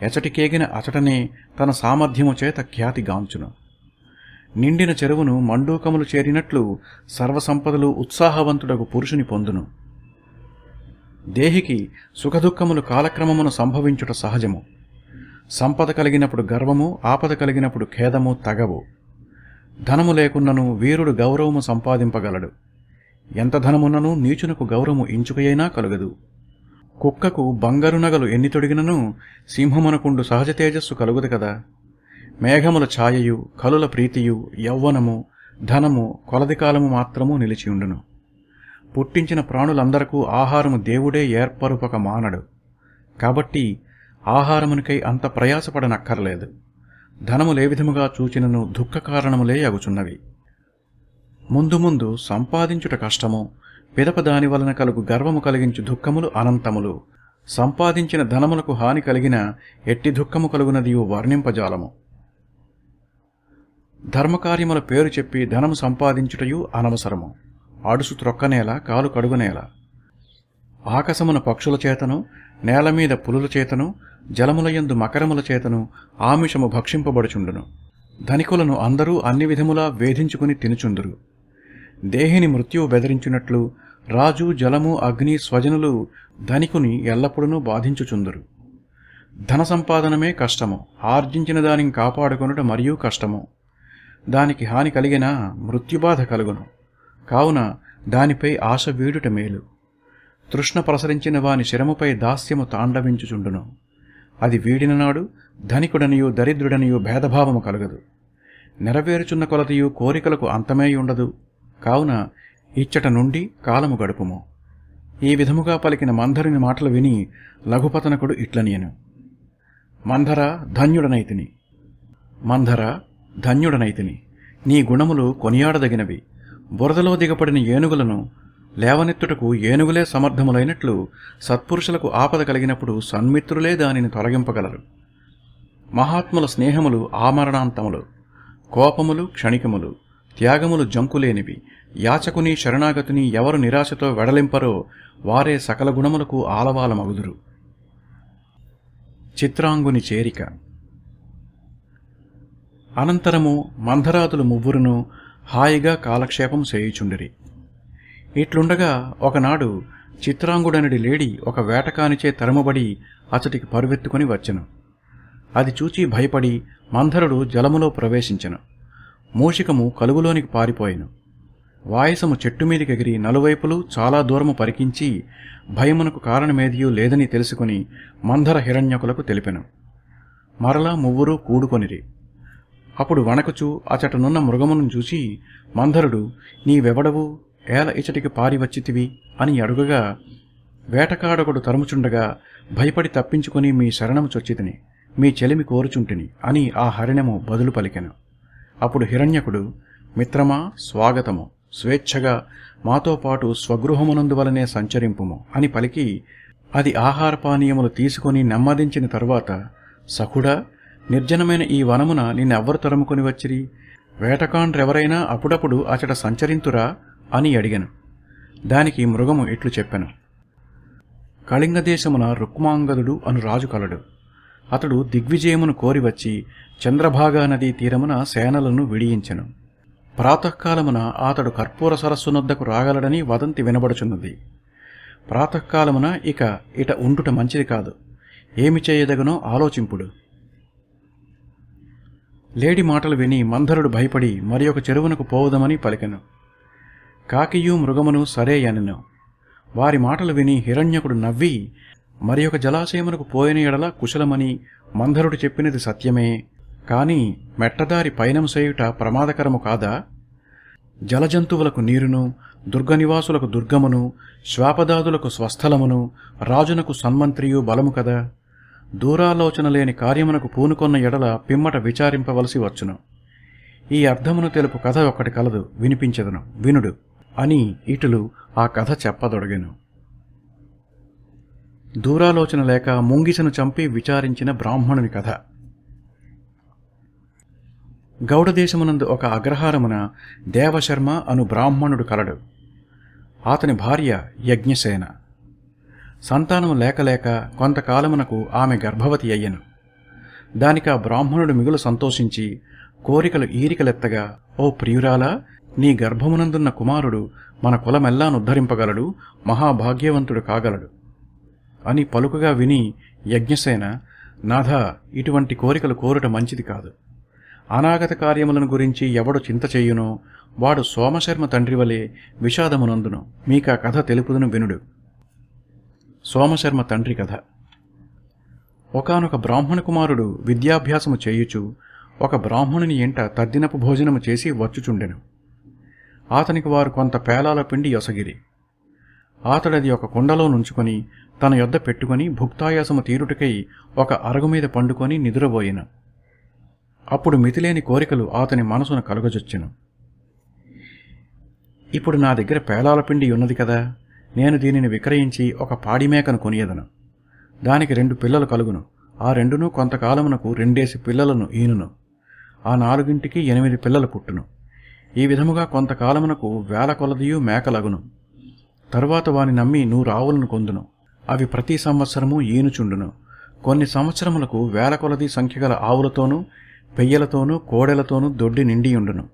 ఎచటికేగిన అచటనే తన సామర్థ్యము చేత ఖ్యాతిగాంచును నిండిన చెరువును మండూకములు చేరినట్లు సర్వసంపదలు ఉత్సాహవంతుడగు పురుషుని పొందును. దేహికి సుఖదుఖములు కాలక్రమమును సంభవించుట సహజము. సంపద కలిగినప్పుడు గర్వము ఆపద కలిగినప్పుడు ఖేదము తగవు. ధనము లేకున్నను వీరుడు గౌరవము సంపాదింపగలడు. ఎంత ధనమున్నను నీచునకు గౌరవము ఇంచుకయైనా కలుగదు. కుక్కకు బంగారు నగలు ఎన్ని తొడిగినను సింహమునకుండు సహజ తేజస్సు కలుగుదు కదా. మేఘముల ఛాయయు కలుల ప్రీతియు యౌవనము ధనము కొలది కాలము మాత్రము నిలిచియుండును పుట్టించిన ప్రాణులందరకు ఆహారము దేవుడే ఏర్పరుపక మానడు. కాబట్టి ఆహారమునికై అంత ప్రయాసపడనక్కర్లేదు. ధనములే విధముగా చూచినను దుఃఖ కారణములే అగుచున్నవి. ముందు ముందు సంపాదించుట కష్టము పిదప దాని వలన కలుగు గర్వము కలిగించు దుఃఖములు అనంతములు. సంపాదించిన ధనములకు హాని కలిగిన ఎట్టి దుఃఖము కలుగునదియు వర్ణింపజాలము. ధర్మకార్యముల పేరు చెప్పి ధనము సంపాదించుటయు అనవసరము. అడుసు త్రొక్కనేల కాలు కడుగునేల. ఆకాశమున పక్షుల చేతను నేల మీద పులుల చేతను జలములయందు మకరముల చేతను ఆమిషము భక్షింపబడుచుండును. ధనికులను అందరూ అన్ని విధములా వేధించుకుని తినుచుందురు. దేహిని మృత్యువు బెదిరించినట్లు రాజు జలము అగ్ని స్వజనులు ధనికుని ఎల్లప్పుడూ బాధించుచుందురు. ధన సంపాదనమే కష్టము. ఆర్జించిన దానిని కాపాడుకొనుట మరియు కష్టము. దానికి హాని కలిగినా మృత్యుబాధ కలుగును. కావున దానిపై ఆశ వీడుట మేలు. తృష్ణ ప్రసరించిన వాని శరముపై దాస్యము తాండవించుచుండును. అది వీడిన నాడు ధనికుడనియు దరిద్రుడనియు భేదభావము కలగదు. నెరవేరుచున్న కొలతయు కోరికలకు అంతమే ఉండదు. కావున ఇచ్చట నుండి కాలము గడుపుము. ఈ విధముగా పలికిన మంధరుని మాటలు విని లఘుపతనకుడు ఇట్లనియను. మంధర ధన్యుడనైతిని మంధర ధన్యుడనైతిని. నీ గుణములు కొనియాడదగినవి. బురదలో దిగపడిన ఏనుగులను లేవనెత్తుటకు ఏనుగులే సమర్థములైనట్లు సత్పురుషులకు ఆపద కలిగినప్పుడు సన్మిత్రులే దానిని తొలగింపగలరు. మహాత్ముల స్నేహములు ఆమరణాంతములు. కోపములు క్షణికములు. త్యాగములు జంకులేనివి. యాచకుని శరణాగతిని ఎవరు నిరాశతో వెడలింపరో వారే సకల గుణములకు ఆలవాలమగుదురు. చిత్రాంగుని చేరిక. అనంతరము మంధరాతులు మువ్వురును హాయిగా కాలక్షేపం చేయుచుండిరి. ఇట్లుండగా ఒకనాడు చిత్రాంగుడనడి లేడి ఒక వేటకానిచే తరమబడి అతడికి పరువెత్తుకుని వచ్చెను. అది చూచి భయపడి మంధరుడు జలములో ప్రవేశించెను. మూషికము కలుగులోనికి పారిపోయెను. వాయసము చెట్టు మీదికెగిరి నలువైపులు చాలా దూరము పరికించి భయమునకు కారణమేదియూ లేదని తెలుసుకుని మంధర హిరణ్యకులకు తెలిపెను. మరలా మువ్వురు కూడుకొనిరి. అప్పుడు వణకుచు అచటనున్న మృగమును చూసి మంధరుడు నీవెవడవు? ఏల ఇచటికి పారి వచ్చితివి అని అడుగగా వేటకాడొకడు తరుముచుండగా భయపడి తప్పించుకుని మీ శరణము చొచ్చితిని మీ చెలిమి కోరుచుంటిని అని ఆ హరిణము బదులు పలికెను. అప్పుడు హిరణ్యకుడు మిత్రమా స్వాగతము. స్వేచ్ఛగా మాతో పాటు స్వగృహమునందువలనే సంచరింపుము అని పలికి అది ఆహార పానీయములు తీసుకొని నెమ్మదించిన తరువాత సఖుడా నిర్జనమైన ఈ వనమున నిన్నెవ్వరు తరుముకొని వచ్చిరి? వేటకాండ్రెవరైనా అప్పుడప్పుడు అచట సంచరింతురా అని అడిగను. దానికి మృగము ఇట్లు చెప్పెను. కళింగదేశమున రుక్మాంగదుడు అను రాజు కలడు. అతడు దిగ్విజయమును కోరివచ్చి చంద్రభాగా నదీ తీరమున సేనలను విడియించెను. ప్రాతకాలమున అతడు కర్పూర సరస్సునొద్దకు రాగలడని వదంతి వినబడుచున్నది. ప్రాతకాలమున ఇక ఇట ఉండుట మంచిది కాదు. ఏమి చేయదగనో ఆలోచింపుడు. లేడి మాటలు విని మంధరుడు భయపడి మరి ఒక చెరువునకు పోవుదమని పలికెను. కాకియు మృగమును సరే అనెను. వారి మాటలు విని హిరణ్యకుడు నవ్వి మరి ఒక జలాశయమునకు పోయిన ఎడల కుశలమని మంధరుడు చెప్పినది సత్యమే కాని మెట్టదారి పయనం చేయుట ప్రమాదకరము కాదా? జలజంతువులకు నీరును దుర్గనివాసులకు దుర్గమును శ్వాపదాదులకు స్వస్థలమును రాజునకు సన్మంత్రియు బలము కదా? దూరాలోచన లేని కార్యమునకు పూనుకొన్న ఎడల పిమ్మట విచారింపవలసి వచ్చును. ఈ అర్థమును తెలుపు కథ ఒకటి కలదు వినిపించదును. వినుడు. అని ఇటులు ఆ కథ చెప్పదొడగెను. దూరాలోచన లేక ముంగిసను చంపి విచారించిన బ్రాహ్మణుని కథ. గౌడదేశమునందు ఒక అగ్రహారమున దేవశర్మ అను బ్రాహ్మణుడు కలడు. అతని భార్య యజ్ఞసేన. సంతానము లేకలేక కొంతకాలమునకు ఆమె గర్భవతి అయ్యను. దానిక బ్రాహ్మణుడు మిగులు సంతోషించి కోరికలు ఈరికలెత్తగా ఓ ప్రియురాలా నీ గర్భమునందున్న కుమారుడు మన కులమెల్లాను ఉద్ధరింపగలడు మహాభాగ్యవంతుడు కాగలడు అని పలుకుగా విని యజ్ఞసేన నాథ ఇటువంటి కోరికలు కోరుట మంచిది కాదు. అనాగత కార్యములను గురించి ఎవడు చింత చేయునో వాడు సోమశర్మ తండ్రి వలె విషాదమునందును. మీకా కథ తెలుపుదును వినుడు. సోమశర్మ తండ్రి కథ. ఒకానొక బ్రాహ్మణ కుమారుడు విద్యాభ్యాసము చేయుచు ఒక బ్రాహ్మణుని ఎంట తద్దినపు భోజనము చేసి వచ్చుచుండెను. అతనికి వారు కొంత పేలాల పిండి యొసగిరి. అతడది ఒక కుండలో నుంచుకొని తన యొద్ద పెట్టుకొని భుక్తాయాసము తీరుటకై ఒక అరగు మీద పండుకొని నిదురబోయెను అప్పుడు మితిలేని కోరికలు అతని మనసును కలుగజొచ్చెను. ఇప్పుడు నా దగ్గర పేలాల పిండి ఉన్నది కదా! నేను దీనిని విక్రయించి ఒక పాడిమేకను కొనియదను. దానికి రెండు పిల్లలు కలుగును. ఆ రెండును కొంతకాలమునకు రెండేసి పిల్లలను ఈనును. ఆ నాలుగింటికి ఎనిమిది పిల్లలు పుట్టును. ఈ విధముగా కొంతకాలమునకు వేల కొలదియు మేకలగును. తరువాత వాని నమ్మి నూరావులను కొందును. అవి ప్రతి సంవత్సరము ఈనుచుండును. కొన్ని సంవత్సరములకు వేల కొలది సంఖ్యగల ఆవులతోనూ పెయ్యలతోనూ కోడెలతోనూ దొడ్డి నిండియుండును.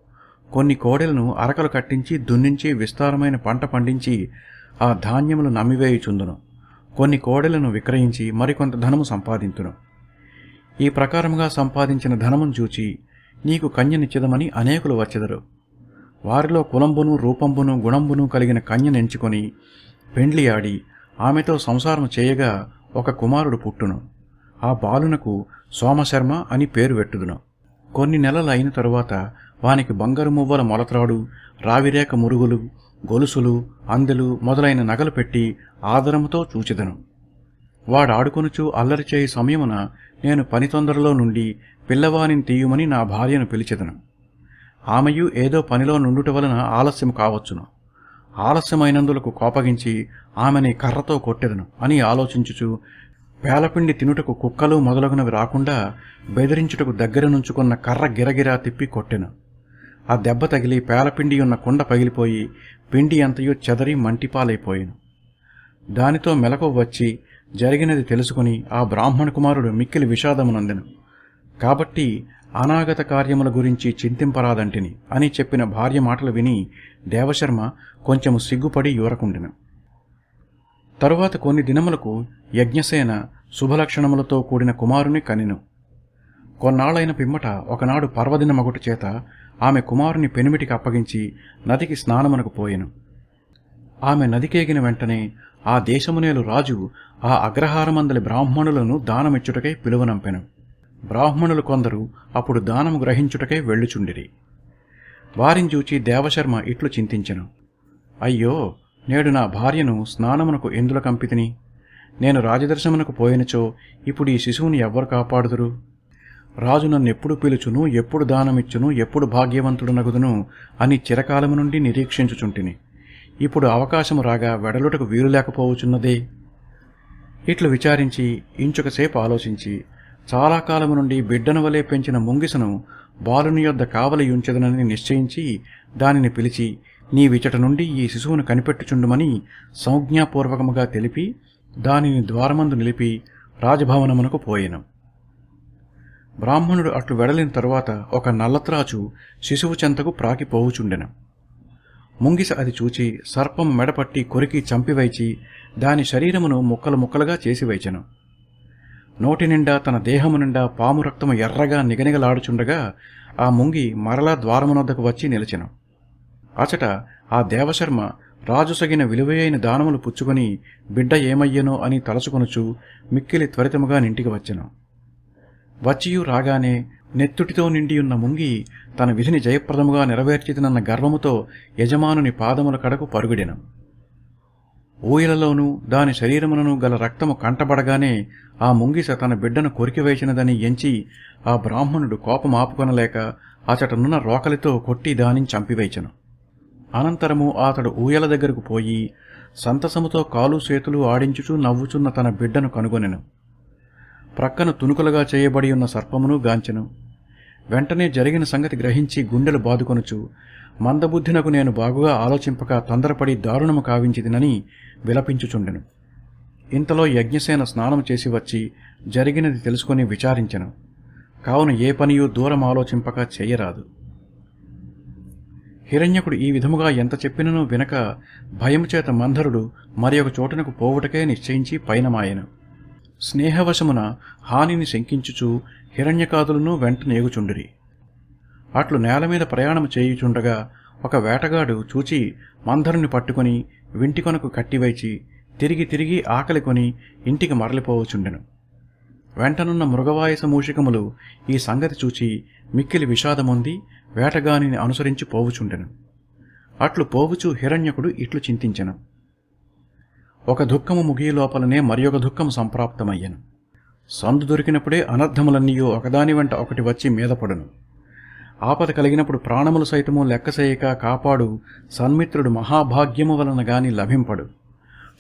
కొన్ని కోడెలను అరకలు కట్టించి దున్నించి విస్తారమైన పంట పండించి ఆ ధాన్యములు నమ్మివేయుచుందును. కొన్ని కోడెలను విక్రయించి మరికొంత ధనము సంపాదింతును. ఈ ప్రకారముగా సంపాదించిన ధనమును చూచి నీకు కన్యనిచ్చదమని అనేకులు వచ్చెదరు. వారిలో కులంబును రూపంబును గుణంబును కలిగిన కన్యనెంచుకొని పెండ్లి ఆడి ఆమెతో సంసారం చేయగా ఒక కుమారుడు పుట్టును. ఆ బాలునకు సోమశర్మ అని పేరు పెట్టుదును కొన్ని నెలలు అయిన తరువాత వానికి బంగారు మువ్వల మొలత్రాడు రావిరేక మురుగులు గొలుసులు అందెలు మొదలైన నగలు పెట్టి ఆదరముతో చూచెదను. వాడాడుకొనుచు అల్లరి చేయి సమయమున నేను పని తొందరలో నుండి పిల్లవానిని తీయుమని నా భార్యను పిలిచెదను. ఆమెయు ఏదో పనిలో నుండుట వలన ఆలస్యం కావచ్చును. ఆలస్యమైనందులకు కోపగించి ఆమెని కర్రతో కొట్టెదను అని ఆలోచించుచు పేలపిండి తినుటకు కుక్కలు మొదలగునవి రాకుండా బెదిరించుటకు దగ్గర నుంచుకున్న కర్ర గిరగిరా తిప్పి కొట్టెను. ఆ దెబ్బ తగిలి పేలపిండి ఉన్న కుండ పగిలిపోయి పిండి అంతయు చెదరి మంటిపాలైపోయాను. దానితో మెలకు వచ్చి జరిగినది తెలుసుకుని ఆ బ్రాహ్మణ కుమారుడు మిక్కిలి విషాదమునందెను. కాబట్టి అనాగత కార్యముల గురించి చింతింపరాదంటిని అని చెప్పిన భార్య మాటలు విని దేవశర్మ కొంచెము సిగ్గుపడి యూరకుండెను తరువాత కొన్ని దినములకు యజ్ఞసేన శుభలక్షణములతో కూడిన కుమారుని కనెను. కొన్నాళ్ళైన పిమ్మట ఒకనాడు పర్వదినమగుట చేత ఆమె కుమారుని పెనిమిటికి అప్పగించి నదికి స్నానమునకు పోయెను. ఆమె నదికేగిన వెంటనే ఆ దేశమునేలు రాజు ఆ అగ్రహారమందలి బ్రాహ్మణులను దానమిచ్చుటకై పిలువనంపెను. బ్రాహ్మణులు కొందరు అప్పుడు దానము గ్రహించుటకై వెళ్ళుచుండిరి. వారిని చూచి దేవశర్మ ఇట్లు చింతించెను. అయ్యో నేడు నా భార్యను స్నానమునకు ఎందుల కంపితిని? నేను రాజదర్శమునకు పోయినచో ఇప్పుడు ఈ శిశువుని ఎవ్వరు కాపాడుదురు? రాజు నన్ను ఎప్పుడు పిలుచును ఎప్పుడు దానమిచ్చును ఎప్పుడు భాగ్యవంతుడు నగుదును అని చిరకాలము నుండి నిరీక్షించుచుంటిని. ఇప్పుడు అవకాశము రాగా వెడలుటకు వీలు లేకపోవచున్నదే? ఇట్లు విచారించి ఇంచుకసేపు ఆలోచించి చాలా కాలము నుండి బిడ్డను వలె పెంచిన ముంగిసను బాలుని యొద్ద కావలి ఉంచదనని నిశ్చయించి దానిని పిలిచి నీ విచట నుండి ఈ శిశువును కనిపెట్టుచుండుమని సంజ్ఞాపూర్వకముగా తెలిపి దానిని ద్వారమందు నిలిపి రాజభవనమునకు పోయెను. బ్రాహ్మణుడు అట్లు వెడలిన తరువాత ఒక నల్లత్రాచు శిశువు చెంతకు ప్రాకిపోవుచుండెను ముంగిస అది చూచి సర్పం మెడపట్టి కొరికి చంపివైచి దాని శరీరమును ముక్కలు ముక్కలుగా చేసివైచెను. నోటి నిండా తన దేహము నిండా పాము రక్తము ఎర్రగా నిగనిగలాడుచుండగా ఆ ముంగి మరలా ద్వారమునొద్దకు వచ్చి నిలిచెను. అచట ఆ దేవశర్మ రాజుసగిన విలువైన దానములు పుచ్చుకొని బిడ్డ ఏమయ్యనో అని తలచుకొనుచు మిక్కిలి త్వరితముగా నింటికి వచ్చెను. వచ్చియు రాగానే నెత్తుటితో నిండియున్న ముంగి తన విధిని జయప్రదముగా నెరవేర్చితినన్న గర్వముతో యజమానుని పాదముల కడకు పరుగుడెను. ఊయలలోనూ దాని శరీరములను గల రక్తము కంటబడగానే ఆ ముంగిస తన బిడ్డను కొరికివేసినదని ఎంచి ఆ బ్రాహ్మణుడు కోపమాపుకొనలేక అచటనున్న రోకలితో కొట్టి దానిని చంపివేచెను. అనంతరము అతడు ఊయల దగ్గరకు పోయి సంతసముతో కాలు చేతులు ఆడించుచూ నవ్వుచున్న తన బిడ్డను కనుగొనెను. ప్రక్కన తునుకులుగా చేయబడి ఉన్న సర్పమును గాంచెను. వెంటనే జరిగిన సంగతి గ్రహించి గుండెలు బాదుకొనుచు మందబుద్ధినకు నేను బాగుగా ఆలోచింపక తొందరపడి దారుణము కావించిదినని విలపించుచుండెను. ఇంతలో యజ్ఞసేన స్నానం చేసి వచ్చి జరిగినది తెలుసుకొని విచారించెను. కావున ఏ పనియూ దూరం ఆలోచింపక చేయరాదు. హిరణ్యకుడు ఈ విధముగా ఎంత చెప్పిననూ వినక భయముచేత మంధరుడు మరి ఒక చోటనకు పోవుటకే నిశ్చయించి పైనమాయను. స్నేహవశమున హానిని శంకించుచు హిరణ్యకాదులను వెంట నేగుచుండిరి. అట్లు నేల మీద ప్రయాణం చేయుచుండగా ఒక వేటగాడు చూచి మంధరుని పట్టుకొని వింటికొనకు కట్టివైచి తిరిగి తిరిగి ఆకలి కొని ఇంటికి మరలిపోవచుండెను వెంటనున్న మృగవాయస మూషికములు ఈ సంగతి చూచి మిక్కిలి విషాదముంది వేటగానిని అనుసరించి పోవుచుండెను. అట్లు పోవుచు హిరణ్యకుడు ఇట్లు చింతించెను. ఒక దుఃఖము ముగియ లోపలనే మరి ఒక దుఃఖము సంప్రాప్తమయ్యను. సందు దొరికినప్పుడే అనర్థములన్నీయో ఒకదాని వెంట ఒకటి వచ్చి మీదపడును. ఆపద కలిగినప్పుడు ప్రాణములు సైతము లెక్కసేయక కాపాడు సన్మిత్రుడు మహాభాగ్యము వలన గాని లభింపడు.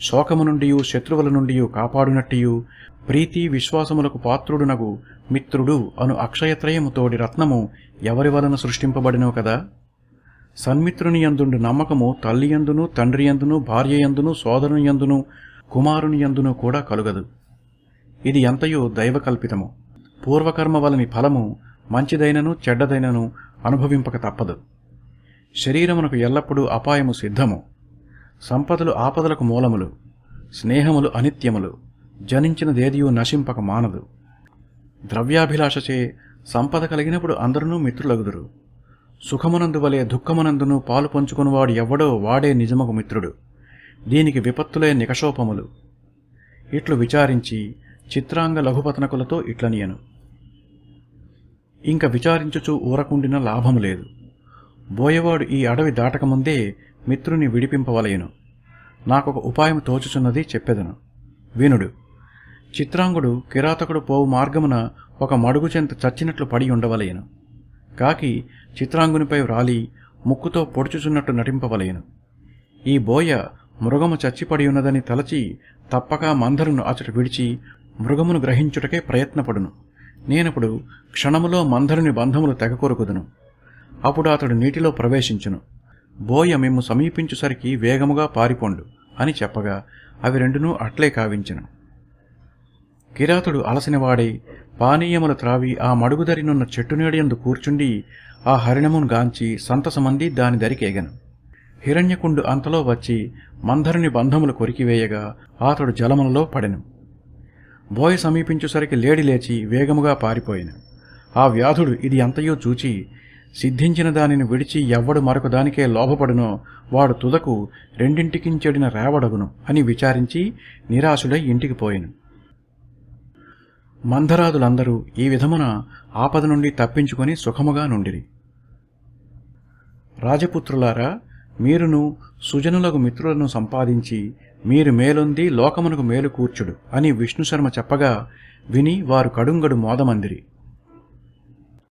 శోకము నుండి శత్రువుల నుండి కాపాడునట్టియు ప్రీతి విశ్వాసములకు పాత్రుడునగు మిత్రుడు అను అక్షయత్రయము తోడి రత్నము ఎవరి వలన సృష్టింపబడినో కదా? సన్మిత్రుని యందుండు నమ్మకము తల్లి యందును తండ్రి యందును భార్య యందును సోదరుని యందును కుమారుని యందును కూడా కలుగదు. ఇది ఎంతయో దైవకల్పితము. పూర్వకర్మ వలని ఫలము మంచిదైనను చెడ్డదైనను అనుభవింపక తప్పదు. శరీరమునకు ఎల్లప్పుడూ అపాయము సిద్ధము. సంపదలు ఆపదలకు మూలములు. స్నేహములు అనిత్యములు. జనించినదేదియు నశింపక మానదు. ద్రవ్యాభిలాషచే సంపద కలిగినప్పుడు అందరూ మిత్రులగుదురు. సుఖమునందు వలె దుఃఖమునందును పాలు పంచుకునివాడు ఎవ్వడో వాడే నిజమకు మిత్రుడు. దీనికి విపత్తులే నికషోపములు. ఇట్లు విచారించి చిత్రాంగ లఘుపతనకులతో ఇట్లనియను. ఇంక విచారించుచూ ఊరకుండిన లాభము లేదు. బోయవాడు ఈ అడవి దాటకముందే మిత్రుని విడిపింపవలయను నాకొక ఉపాయం తోచుచున్నది చెప్పెదను. వినుడు. చిత్రాంగుడు కిరాతకుడు పోవు మార్గమున ఒక మడుగుచెంత చచ్చినట్లు పడి ఉండవలయను కాకి చిత్రాంగునిపై రాలి ముక్కుతో పొడుచుచున్నట్టు నటింపవలయను ఈ బోయ మృగము చచ్చిపడి ఉన్నదని తలచి తప్పక మందరును అచట విడిచి మృగమును గ్రహించుటకే ప్రయత్నపడును. నేనప్పుడు క్షణములో మందరుని బంధములు తెగకొరుకుదును అప్పుడు అతడు నీటిలో ప్రవేశించును. బోయ మేము సమీపించుసరికి వేగముగా పారిపోండు అని చెప్పగా అవి రెండునూ అట్లే కావించెను. కిరాతుడు అలసినవాడై పానీయములు త్రావి ఆ మడుగుదరినున్న చెట్టు నీడయందు కూర్చుండి ఆ హరిణమును గాంచి సంతసమంది దాని దరికేగను. హిరణ్యకుండు అంతలో వచ్చి మందరుని బంధములు కొరికివేయగా అతడు జలములలో పడెను. బోయ సమీపించుసరికి లేడి లేచి వేగముగా పారిపోయాను. ఆ వ్యాధుడు ఇది అంతయో చూచి సిద్ధించిన దానిని విడిచి ఎవ్వడు మరొక దానికే లోభపడునో వాడు తుదకు రెండింటికించెడిన రేవడగును అని విచారించి నిరాశుడై ఇంటికి పోయాను. మందరాదులందరూ ఈ విధమున ఆపద నుండి తప్పించుకొని సుఖముగా నుండిరి. రాజపుత్రులారా మీరును సుజనులకు మిత్రులను సంపాదించి మీరు మేలొంది లోకమునకు మేలు కూర్చుడు అని విష్ణుశర్మ చెప్పగా విని వారు కడుంగడు మోదమందిరి.